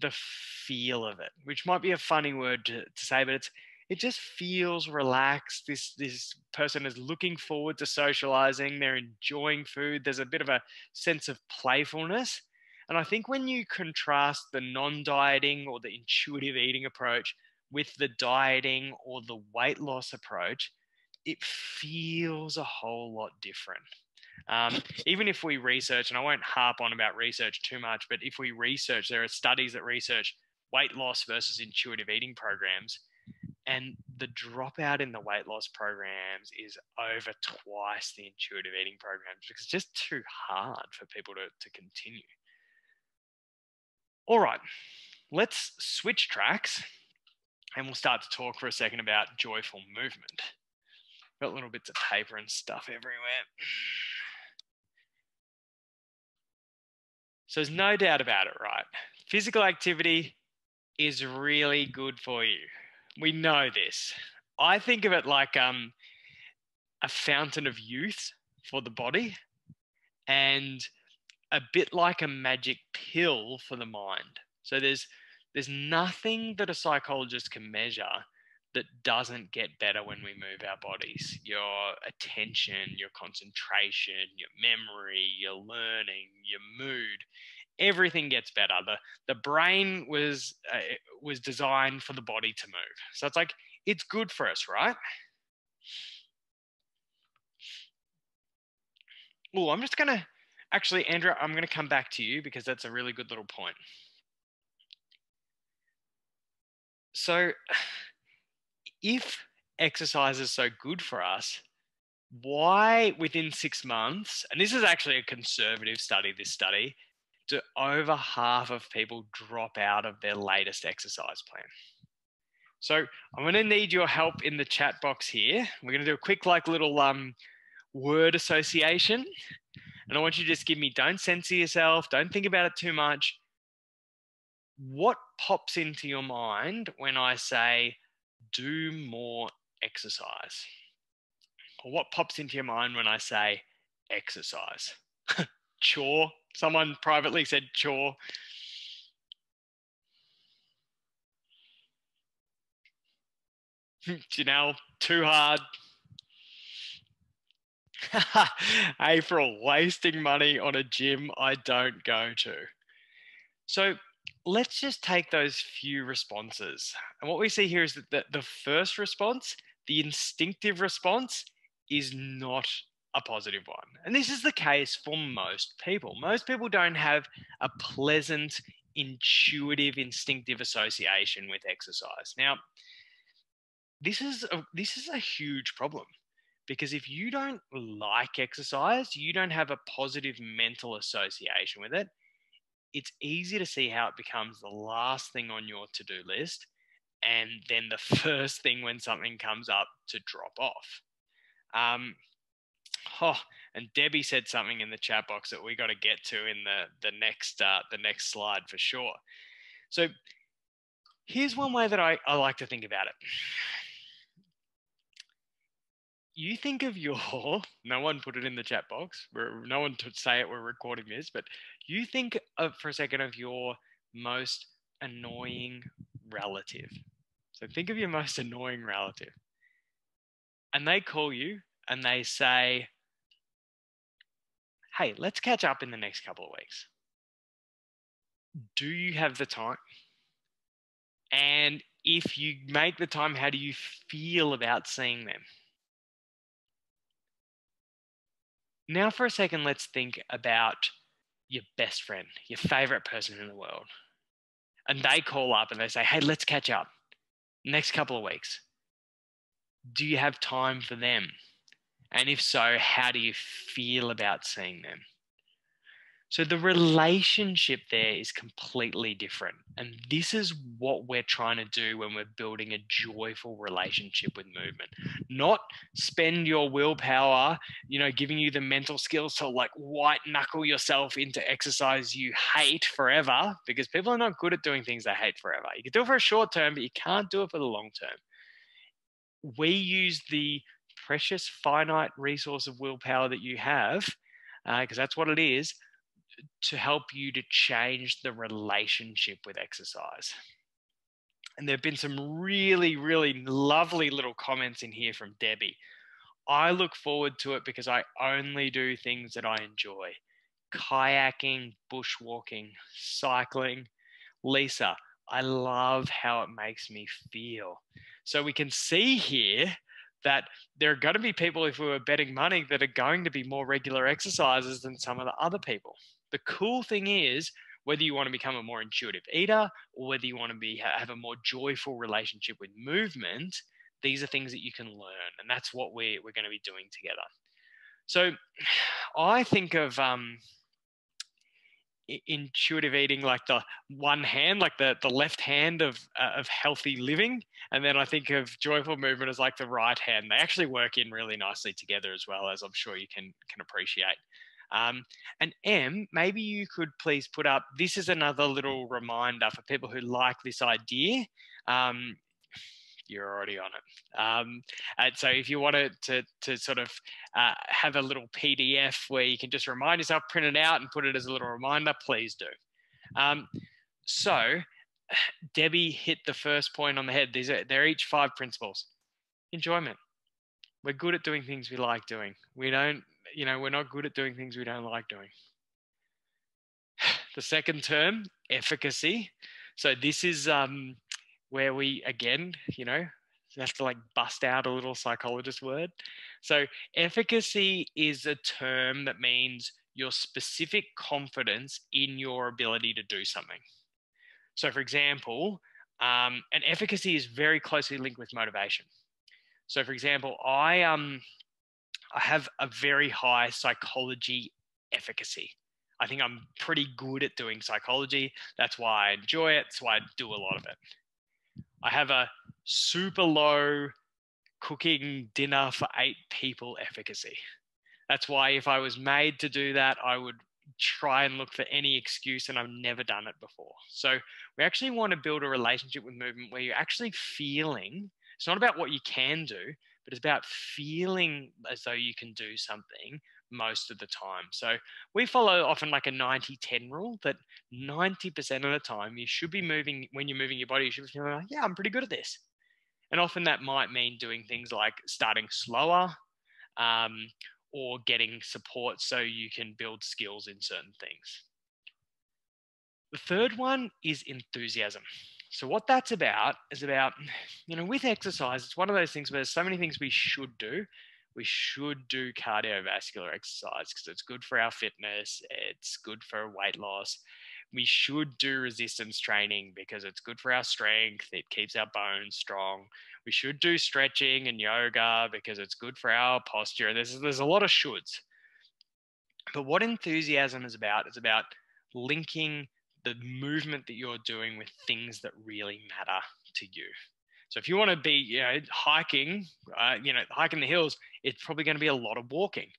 A: the feel of it, which might be a funny word to, to say, but it's it just feels relaxed. This this person is looking forward to socializing. They're enjoying food. There's a bit of a sense of playfulness. And I think when you contrast the non-dieting or the intuitive eating approach with the dieting or the weight loss approach, it feels a whole lot different. Um, even if we research, and I won't harp on about research too much, but if we research, there are studies that research weight loss versus intuitive eating programs. And the dropout in the weight loss programs is over twice the intuitive eating programs because it's just too hard for people to, to continue. All right, let's switch tracks and we'll start to talk for a second about joyful movement. Got little bits of paper and stuff everywhere. So there's no doubt about it, right? Physical activity is really good for you. We know this. I think of it like um, a fountain of youth for the body and a bit like a magic pill for the mind. So there's there's nothing that a psychologist can measure that doesn't get better when we move our bodies. Your attention, your concentration, your memory, your learning, your mood, everything gets better. The the brain was uh, was designed for the body to move. So it's like it's good for us, right? Oh, I'm just gonna actually, Andrea, I'm gonna come back to you because that's a really good little point. So if exercise is so good for us, why within six months, and this is actually a conservative study, this study, do over half of people drop out of their latest exercise plan? So I'm going to need your help in the chat box here. We're going to do a quick, like, little um, word association. And I want you to just give me, don't censor yourself, don't think about it too much. What pops into your mind when I say do more exercise? Or what pops into your mind when I say exercise? [laughs] chore. Someone privately said chore. [laughs] Janelle, too hard. [laughs] April, wasting money on a gym I don't go to. So let's just take those few responses. And what we see here is that the, the first response, the instinctive response, is not a positive one. And this is the case for most people. Most people don't have a pleasant, intuitive, instinctive association with exercise. Now, this is a, this is a huge problem because if you don't like exercise, you don't have a positive mental association with it, it's easy to see how it becomes the last thing on your to do list and then the [laughs] first thing when something comes up to drop off. Um, oh, and Debbie said something in the chat box that we got to get to in the the next uh, the next slide for sure. So here's one way that I, I like to think about it you think of your [laughs] no one put it in the chat box no one to say it we're recording this but you think of for a second of your most annoying relative. So think of your most [laughs] annoying relative. And they call you and they say hey let's catch up in the next couple of weeks. Do you have the time? And if you make the time how do you feel about seeing them Now, for a second, let's think about your best friend, your favorite person in the world. And they call up and they say, hey, let's catch up next couple of weeks. Do you have time for them? And if so, how do you feel about seeing them? So the relationship there is completely different. And this is what we're trying to do when we're building a joyful relationship with movement. Not spend your willpower, you know, giving you the mental skills to like white knuckle yourself into exercise you hate forever because people are not good at doing things they hate forever. You can do it for a short term, but you can't do it for the long term. We use the precious finite resource of willpower that you have because uh, that's what it is to help you to change the relationship with exercise. And there have been some really, really lovely little comments in here from Debbie. I look forward to it because I only do things that I enjoy kayaking, bushwalking, cycling. Lisa, I love how it makes me feel. So we can see here that there are going to be people, if we were betting money, that are going to be more regular exercises than some of the other people. The cool thing is, whether you want to become a more intuitive eater or whether you want to be have a more joyful relationship with movement, these are things that you can learn, and that's what we we're going to be doing together. So, I think of um, intuitive eating like the one hand like the the left hand of uh, of healthy living and then i think of joyful movement as like the right hand they actually work in really nicely together as well as i'm sure you can can appreciate um, and M, maybe you could please put up this is another little reminder for people who like this idea. Um, you're already on it. Um, and so if you wanted to, to sort of uh, have a little PDF where you can just remind yourself, print it out and put it as a little reminder, please do. Um, so [sighs] Debbie hit the first point on the head. These are, they're each five principles. Enjoyment. We're good at doing things we like doing. We don't you know, we're not good at doing things we don't like doing. [sighs] The second term, efficacy. So this is um, where we again, you know, have to like bust out a little psychologist word. So efficacy is a term that means your specific confidence in your ability to do something. So, for example, um, and efficacy is very closely linked with motivation. So, for example, I um, have a very high psychology efficacy. I think I'm pretty good at doing psychology. That's why I enjoy it. That's why I do a lot of it. I have a super low cooking dinner for eight people efficacy. That's why if I was made to do that, I would try and look for any excuse and I've never done it before. So we actually want to build a relationship with movement where you're actually feeling it's not about what you can do, but it's about feeling as though you can do something most of the time. So we follow often like a 90 10 rule that 90% of the time you should be moving, when you're moving your body, you should be feeling like, yeah, I'm pretty good at this. And often that might mean doing things like starting slower um, or getting support so you can build skills in certain things. The third one is enthusiasm. So what that's about is about, you know, with exercise, it's one of those things where there's so many things we should do. We should do cardiovascular exercise because it's good for our fitness. It's good for weight loss. We should do resistance training because it's good for our strength. It keeps our bones strong. We should do stretching and yoga because it's good for our posture. There's, there's a lot of shoulds. But what enthusiasm is about is about linking the movement that you're doing with things that really matter to you. So if you want to be, you know, hiking, uh, you know, hiking the hills, it's probably going to be a lot of walking.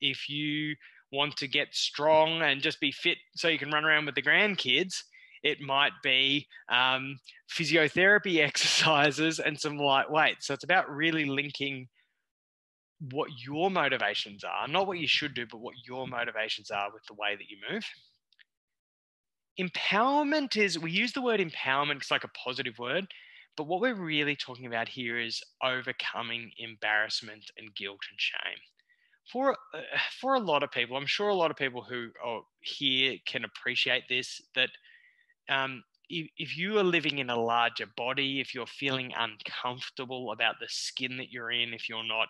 A: If you want to get strong and just be fit so you can run around with the grandkids, it might be um, physiotherapy [laughs] exercises and some light weights. So it's about really linking what your motivations are, not what you should do, but what your motivations are with the way that you move empowerment is we use the word empowerment it's like a positive word but what we're really talking about here is overcoming embarrassment and guilt and shame. For uh, for a lot of people i'm sure a lot of people who are here can appreciate this that um, if, if you are living in a larger body if you're feeling uncomfortable about the skin that you're in if you're not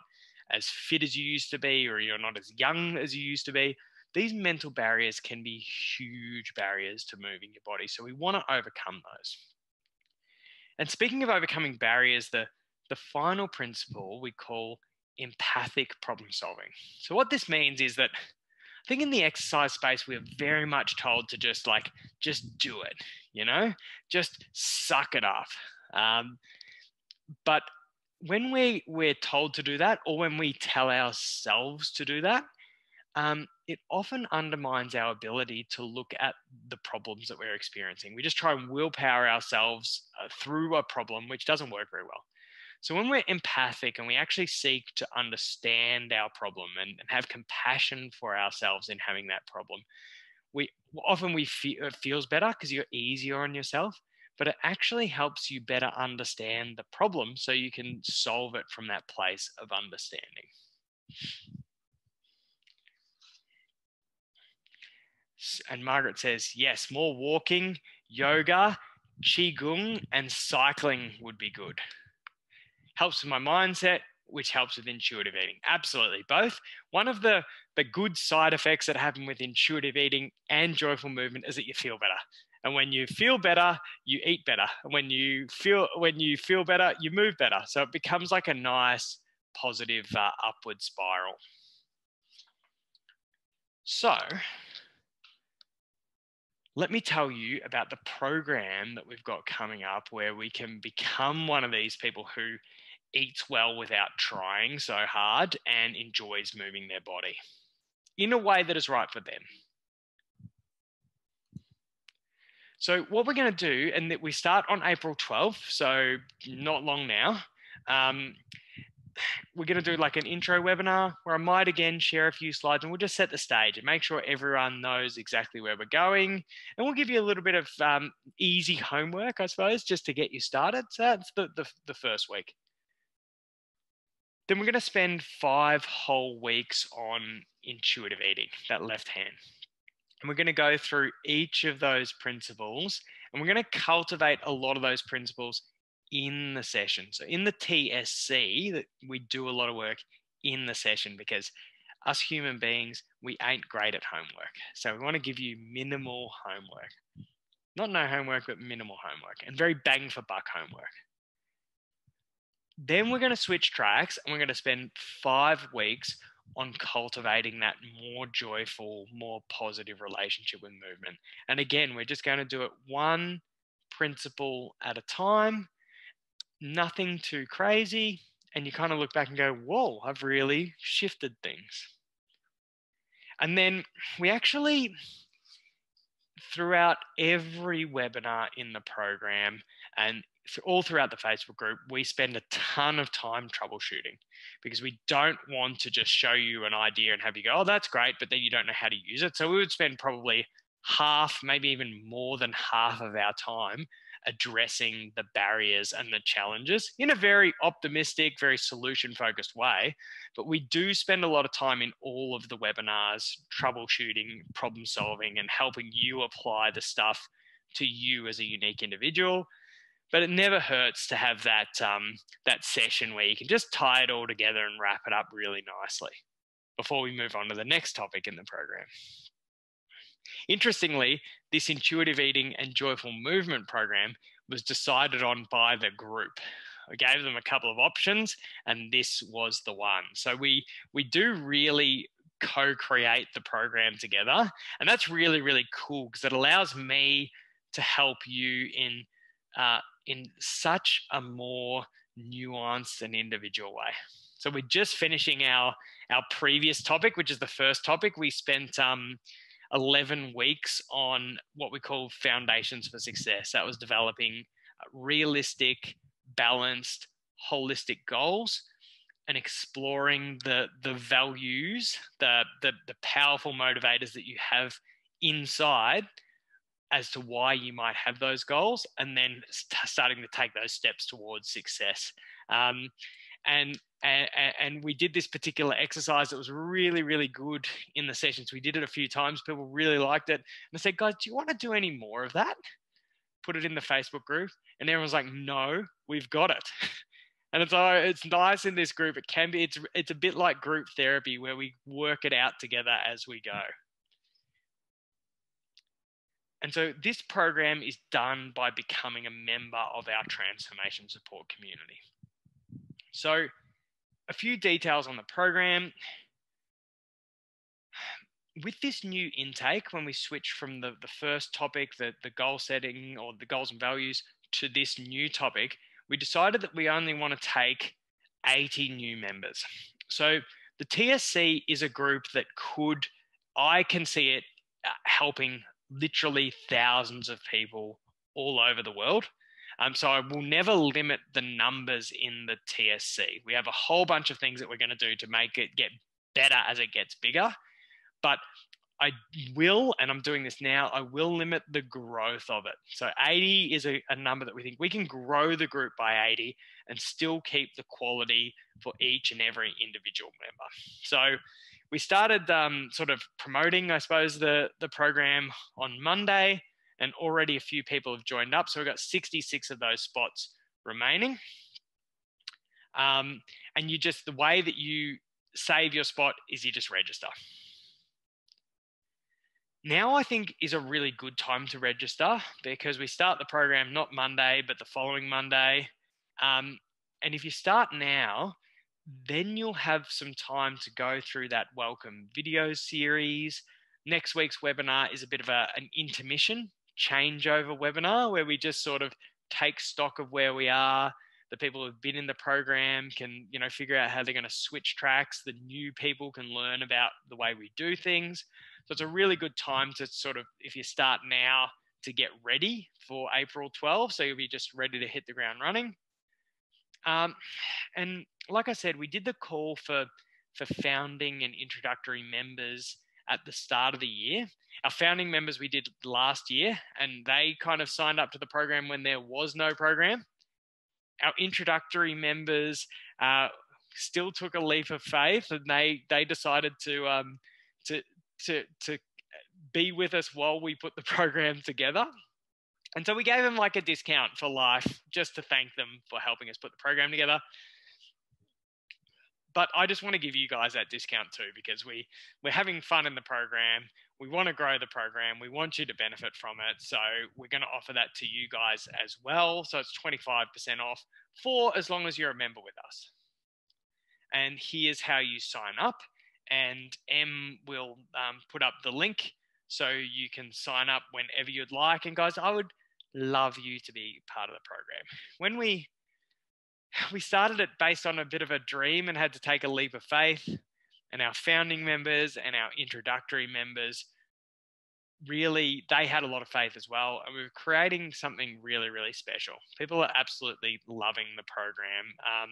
A: as fit as you used to be or you're not as young as you used to be these mental barriers can be huge barriers to moving your body. So we want to overcome those. And speaking of overcoming barriers, the, the final principle we call empathic problem solving. So what this means is that I think in the exercise space, we're very much told to just like, just do it, you know, just suck it up. Um, but when we, we're told to do that, or when we tell ourselves to do that, um, it often undermines our ability to look at the problems that we're experiencing. We just try and willpower ourselves uh, through a problem, which doesn't work very well. So when we're empathic and we actually seek to understand our problem and, and have compassion for ourselves in having that problem, we often we feel it feels better because you're easier on yourself, but it actually helps you better understand the problem so you can solve it from that place of understanding. And Margaret says, yes, more walking, yoga, qigong, and cycling would be good. Helps with my mindset, which helps with intuitive eating. Absolutely, both. One of the the good side effects that happen with intuitive eating and joyful movement is that you feel better. And when you feel better, you eat better. And when you feel when you feel better, you move better. So it becomes like a nice positive uh, upward spiral. So let me tell you about the program that we've got coming up where we can become one of these people who eats well without trying so hard and enjoys moving their body in a way that is right for them. So, what we're going to do, and that we start on April 12th, so not long now. Um, we're going to do like an intro webinar where I might again share a few slides and we'll just set the stage and make sure everyone knows exactly where we're going. And we'll give you a little bit of um, easy homework, I suppose, just to get you started. So that's the, the, the first week. Then we're going to spend five whole weeks on intuitive eating, that left hand. And we're going to go through each of those principles and we're going to cultivate a lot of those principles in the session. So in the TSC, that we do a lot of work in the session because us human beings, we ain't great at homework. So we want to give you minimal homework. Not no homework, but minimal homework and very bang for buck homework. Then we're going to switch tracks and we're going to spend five weeks on cultivating that more joyful, more positive relationship with movement. And again, we're just going to do it one principle at a time nothing too crazy. And you kind of look back and go, whoa, I've really shifted things. And then we actually, throughout every webinar in the program and all throughout the Facebook group, we spend a ton of time troubleshooting because we don't want to just show you an idea and have you go, oh, that's great, but then you don't know how to use it. So we would spend probably half, maybe even more than half of our time addressing the barriers and the challenges in a very optimistic, very solution focused way. But we do spend a lot of time in all of the webinars troubleshooting, problem solving, and helping you apply the stuff to you as a unique individual. But it never hurts to have that um, that session where you can just tie it all together and wrap it up really nicely before we move on to the next topic in the program. Interestingly, this intuitive eating and joyful movement program was decided on by the group. I gave them a couple of options, and this was the one. So we we do really co-create the program together, and that's really really cool because it allows me to help you in uh, in such a more nuanced and individual way. So we're just finishing our our previous topic, which is the first topic. We spent um, 11 weeks on what we call foundations for success. That was developing realistic, balanced, holistic goals and exploring the the values, the, the the powerful motivators that you have inside as to why you might have those goals, and then st- starting to take those steps towards success. Um, and and, and, we did this particular exercise. It was really, really good in the sessions. We did it a few times. People really liked it. And I said, guys, do you want to do any more of that? Put it in the Facebook group. And everyone's like, no, we've got it. [laughs] And it's, uh, it's nice in this group. It can be, it's, it's a bit like group therapy where we work it out together as we go. And so this program is done by becoming a member of our transformation support community. So a few details on the program. With this new intake, when we switch from the, the first topic, the, the goal setting or the goals and values, to this new topic, we decided that we only want to take 80 new members. So the TSC is a group that could, I can see it uh, helping literally thousands of people all over the world. Um, so I will never limit the numbers in the TSC. We have a whole bunch of things that we're going to do to make it get better as it gets bigger. But I will, and I'm doing this now, I will limit the growth of it. So 80 is a, a, number that we think we can grow the group by 80 and still keep the quality for each and every individual member. So we started um, sort of promoting, I suppose, the, the program on Monday and already a few people have joined up. So we've got 66 of those spots remaining. Um, and you just, the way that you save your spot is you just register. Now, I think, is a really good time to register because we start the program not Monday, but the following Monday. Um, and if you start now, then you'll have some time to go through that welcome video series. Next week's webinar is a bit of a, an intermission changeover webinar where we just sort of take stock of where we are. The people who've been in the program can, you know, figure out how they're going to switch tracks. The new people can learn about the way we do things. So it's a really good time to sort of, if you start now, to get ready for April 12. So you'll be just ready to hit the ground running. Um, and like I said, we did the call for for founding and introductory members at the start of the year. Our founding members we did last year, and they kind of signed up to the program when there was no program. Our introductory members uh, still took a leap of faith, and they they decided to um, to to to be with us while we put the [laughs] program together. And so we gave them like a discount for life just to thank them for helping us put the program together but I just want to give you guys that discount too because we we're having fun in the program. We want to grow the program. We want you to benefit from it. So we're going to offer that to you guys as well. So it's 25% off for as long as you're a member with us. And here's how you sign up. And M will um, put up the link so you can sign up whenever you'd like. And guys, I would love you to be part of the program. When we we started it based on a bit of a dream and had to take a leap of faith. and our founding members and our introductory members really they had a lot of faith as well and we were creating something really really special. People are absolutely loving the program. Um,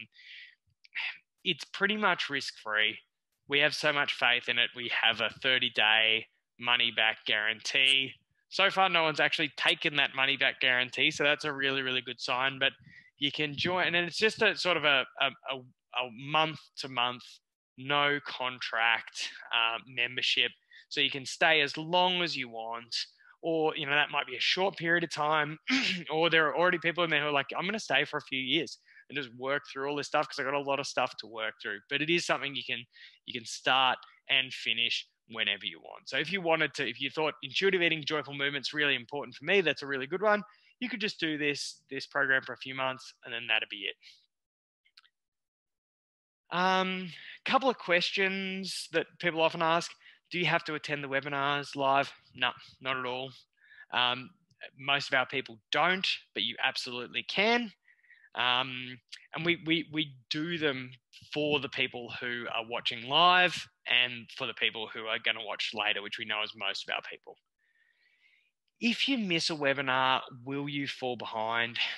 A: it's pretty much risk free we have so much faith in it. We have a 30 day money back guarantee. So far no one's actually taken that money back guarantee so that's a really really good sign but you can join and it's just a sort of a, a, a, month to month no contract um, membership. So you can stay as long as you want or you know that might be a short period of time [clears throat] or there are already people in there who are like i'm going to stay for a few years and just work through all this stuff because i got a lot of stuff to work through. But it is something you can you can start and finish whenever you want. So if you wanted to if you thought intuitive eating joyful movements really important for me that's a really good one you could just do this this program for a few months and then that'd be it um couple of questions that people often ask do you have to attend the webinars live? No, not at all. Um, most of our people don't, but you absolutely can. Um, and we, we, we do them for the people who are watching live and for the people who are going to watch later, which we know is most of our people. If you miss a webinar, will you fall behind? [sighs]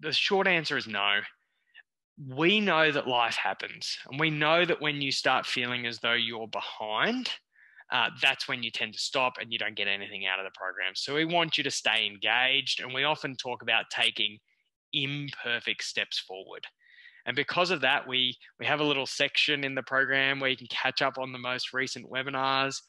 A: The short answer is no. We know that life happens, and we know that when you start feeling as though you're behind, uh, that's when you tend to stop and you don't get anything out of the program. So we want you to stay engaged, and we often talk about taking imperfect steps forward. And because of that, we we have a little section in the program where you can catch up on the most recent webinars,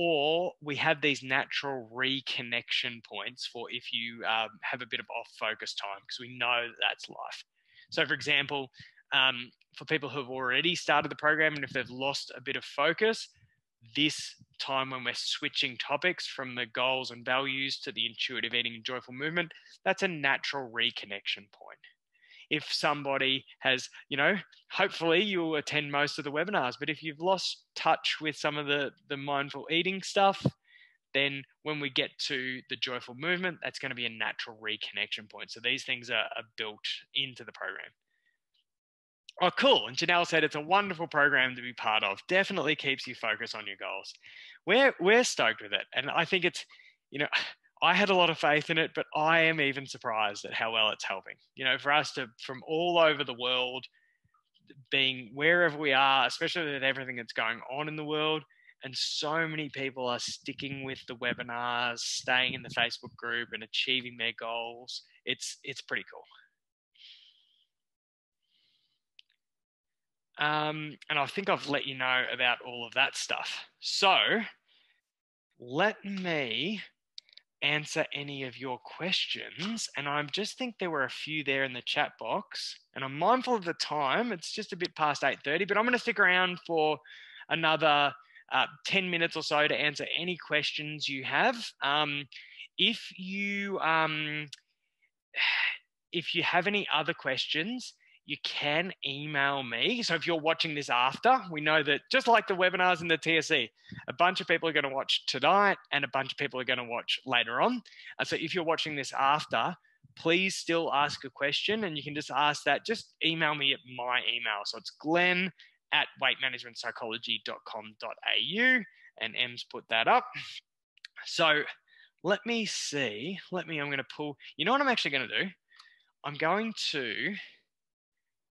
A: or we have these natural reconnection points for if you um, have a bit of off focus time, because we know that that's life. So, for example, um, for people who have already started the program and if they've lost a bit of focus, this time when we're switching topics from the goals and values to the intuitive eating and joyful movement, that's a natural reconnection point. If somebody has, you know, hopefully you'll attend most of the webinars, but if you've lost touch with some of the, the mindful eating stuff, then when we get to the joyful movement, that's going to be a natural reconnection point. So these things are, are built into the program. Oh, cool. And Janelle said it's a wonderful program to be part of. Definitely keeps you focused on your goals. We're we're stoked with it. And I think it's, you know, I had a lot of faith in it, but I am even surprised at how well it's helping. You know, for us to from all over the world, being wherever we are, especially with everything that's going on in the world, and so many people are sticking with the webinars, staying in the Facebook group, and achieving their goals. It's it's pretty cool. Um, and I think I've let you know about all of that stuff. So let me answer any of your questions. And I just think there were a few there in the chat box. And I'm mindful of the time. It's just a bit past 8.30, but I'm going to stick around for another uh, 10 minutes or so to answer any questions you have. Um, if you um, [sighs] if you have any other questions, you can email me. So if you're watching this after, we know that just like the webinars in the TSC, a bunch of people are going to watch tonight and a bunch of people are going to watch later on. Uh, so if you're watching this after, please still ask a question and you can just ask that. Just email me at my email. So it's glenn at weightmanagementpsychology.com.au and M's put that up. So let me see. Let me, I'm going to pull, you know what I'm actually going to do? I'm going to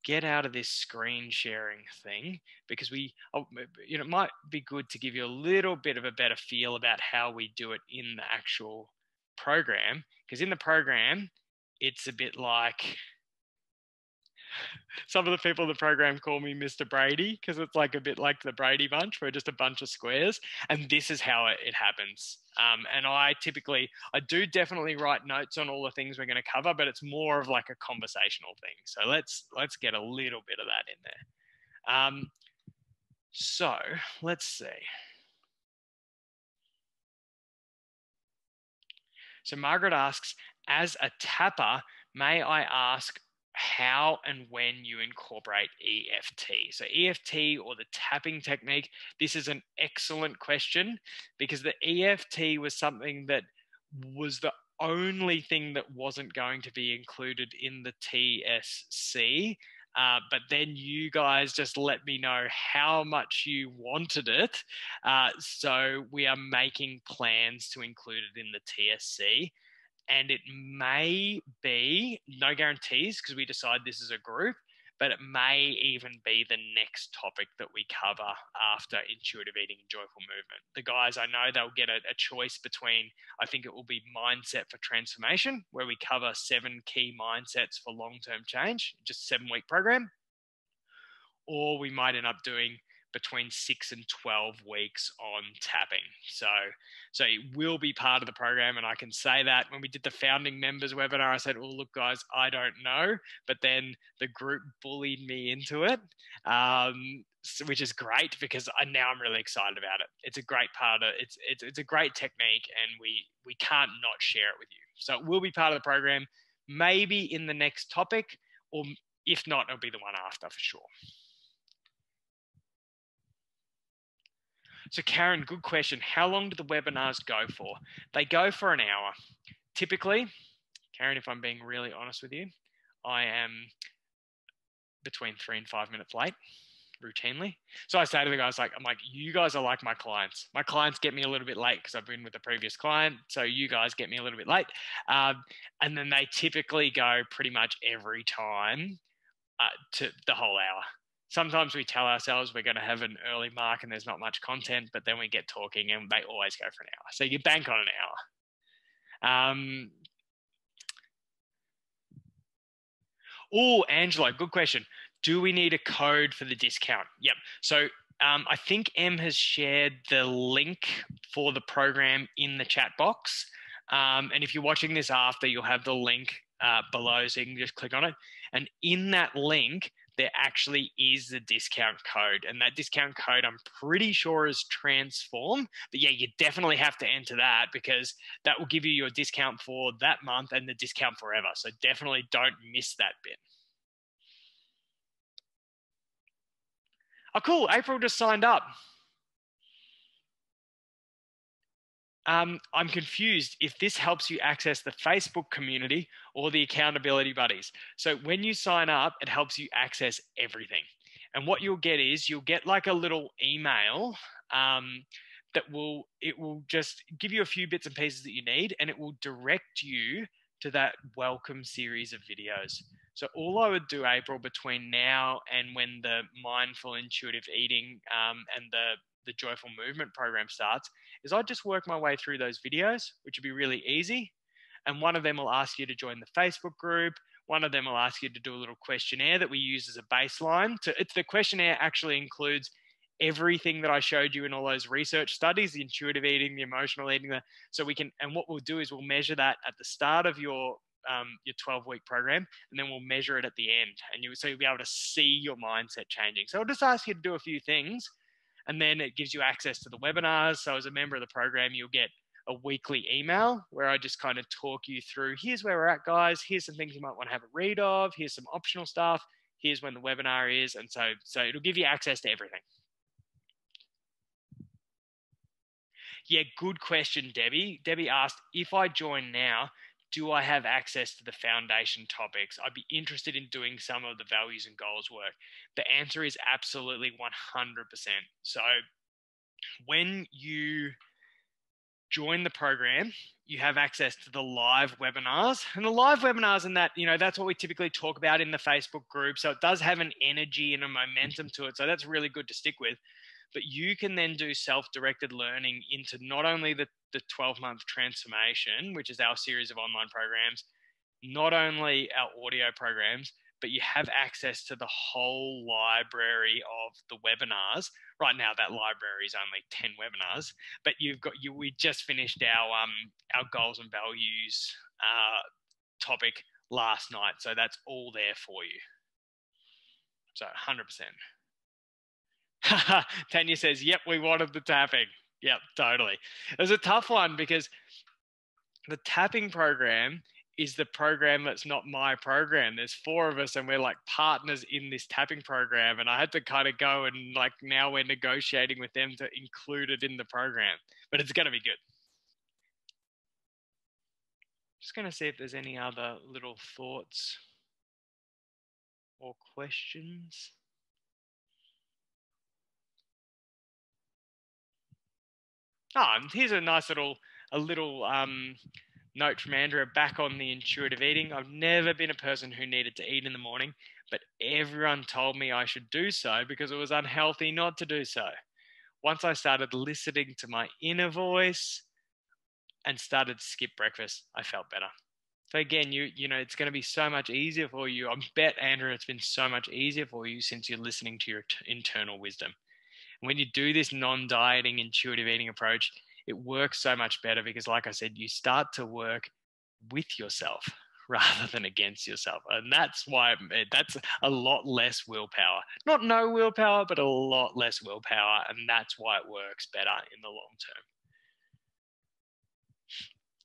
A: get out of this screen sharing thing because we oh, you know it might be good to give you a little bit of a better feel about how we do it in the actual program because in the program it's a bit like some of the people in the program call me Mr. Brady because it's like a bit like the Brady Bunch. We're just a bunch of squares, and this is how it, it happens. Um, and I typically, I do definitely write notes on all the things we're going to cover, but it's more of like a conversational thing. So let's let's get a little bit of that in there. Um, so let's see. So Margaret asks, as a tapper, may I ask how and when you incorporate EFT. So, EFT or the tapping technique, this is an excellent question because the EFT was something that was the only thing that wasn't going to be included in the TSC Uh, but then you guys just let me know how much you wanted it. Uh, so we are making plans to include it in the TSC. And it may be no guarantees because we decide this is a group, but it may even be the next topic that we cover after intuitive eating and joyful movement. The guys, I know they'll get a, a, choice between, I think it will be mindset for transformation, where we cover seven key mindsets for long term change, just seven week program. Or we might end up doing between six and 12 weeks on tapping. So, so it will be part of the program. And I can say that when we did the founding members webinar, I said, well, look, guys, I don't know. But then the group bullied me into it, um, which is great because I, now I'm really excited about it. It's a great part of it's, it's, it's a great technique and we, we can't not share it with you. So it will be part of the program, maybe in the next topic, or if not, it'll be the one after for sure. So, Karen, good question. How long do the webinars go for? They go for an hour. Typically, Karen, if I'm being really honest with you, I am between three and five minutes late routinely. So I say to the guys, like, I'm like, you guys are like my clients. My clients get me a little bit late because I've been with the previous client. So you guys get me a little bit late. Um, and then they typically go pretty much every time uh, to the whole hour sometimes we tell ourselves we're going to have an early mark and there's not much content, but then we get talking and they always go for an hour. So you bank on an hour. Um, oh, Angelo, good question. Do we need a code for the discount? Yep. So um, I think M has shared the link for the program in the chat box. Um, and if you're watching this after, you'll have the link uh, below, so you can just click on it. And in that link, there actually is a discount code. And that discount code, I'm pretty sure, is transform. But yeah, you definitely have to enter that because that will give you your discount for that month and the discount forever. So definitely don't miss that bit. Oh, cool. April just signed up. Um, I'm confused if this helps you access the Facebook community or the accountability buddies. So when you sign up, it helps you access everything. And what you'll get is you'll get like a little email um, that will it will just give you a few bits and pieces that you need, and it will direct you to that welcome series of videos. So all I would do, April, between now and when the mindful intuitive eating um, and the the joyful movement program starts is I just work my way through those videos, which would be really easy. And one of them will ask you to join the Facebook group. One of them will ask you to do a little questionnaire that we use as a baseline. To, it's the questionnaire actually includes everything that I showed you in all those research studies, the intuitive eating, the emotional eating. The, so we can, and what we'll do is we'll measure that at the start of your um, your 12 week program, and then we'll measure it at the end, and you so you'll be able to see your mindset changing. So I'll just ask you to do a few things and then it gives you access to the webinars. So as a member of the program, you'll get a weekly email where I just kind of talk you through here's where we're at, guys. Here's some things you might want to have a read of. Here's some optional stuff. Here's when the webinar is. And so, so it'll give you access to everything. Yeah, good question, Debbie. Debbie asked if I join now, do I have access to the foundation topics? I'd be interested in doing some of the values and goals work. The answer is absolutely 100%. So when you join the program, you have access to the live webinars. And the live webinars and that, you know, that's what we typically talk about in the Facebook group. So it does have an energy and a momentum to it. So that's really good to stick with but you can then do self-directed learning into not only the, the 12 month transformation which is our series of online programs not only our audio programs but you have access to the whole library of the webinars. Right now that library is only 10 webinars but you've got you we just finished our um our goals and values uh, topic last night so that's all there for you. So 100% [laughs] Tanya says, "Yep, we wanted the tapping." Yep, totally. It was a tough one because the tapping program is the program that's not my program. There's four of us and we're like partners in this tapping program. And I had to kind of go and like now we're negotiating with them to include it in the program. But it's going to be good. Just going to see if there's any other little thoughts. or questions? Oh, here's a nice little a little um, note from Andrea back on the intuitive eating. I've never been a person who needed to eat in the morning, but everyone told me I should do so because it was unhealthy not to do so. Once I started listening to my inner voice and started to skip breakfast, I felt better. So again, you you know it's going to be so much easier for you. I bet Andrea, it's been so much easier for you since you're listening to your t- internal wisdom. And when you do this non-dieting intuitive eating approach, it works so much better because, like I said, you start to work with yourself [laughs] rather than against yourself. And that's why that's a lot less willpower. Not no willpower, but a lot less willpower. And that's why it works better in the long term.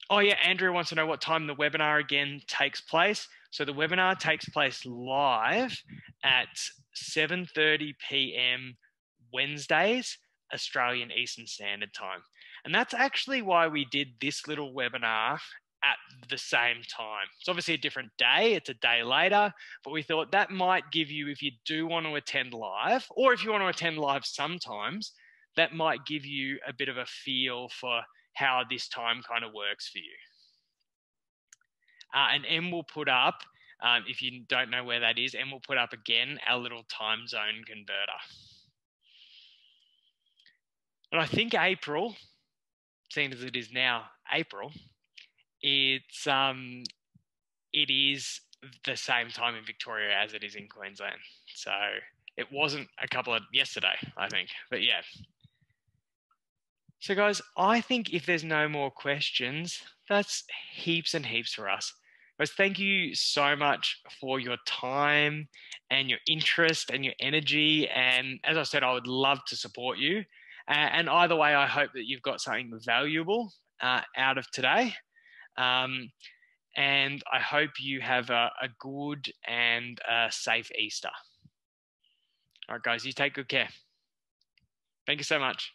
A: Oh yeah, Andrea wants to know what time the webinar again takes place. So the webinar takes place live at 7:30 p.m. Wednesdays, Australian Eastern Standard Time. And that's actually why we did this little webinar at the same time. It's obviously a different day, it's a day later, but we thought that might give you, if you do want to attend live, or if you want to attend live sometimes, that might give you a bit of a feel for how this time kind of works for you. Uh, and M will put up, um, if you don't know where that is, M will put up again our little time zone converter. And I think April, seeing as it is now April, it's um, it is the same time in Victoria as it is in Queensland. So it wasn't a couple of yesterday, I think, but yeah. So guys, I think if there's no more questions, that's heaps and heaps for us. Guys, thank you so much for your time and your interest and your energy. And as I said, I would love to support you. And either way, I hope that you've got something valuable uh, out of today. Um, and I hope you have a, a good and a safe Easter. All right, guys, you take good care. Thank you so much.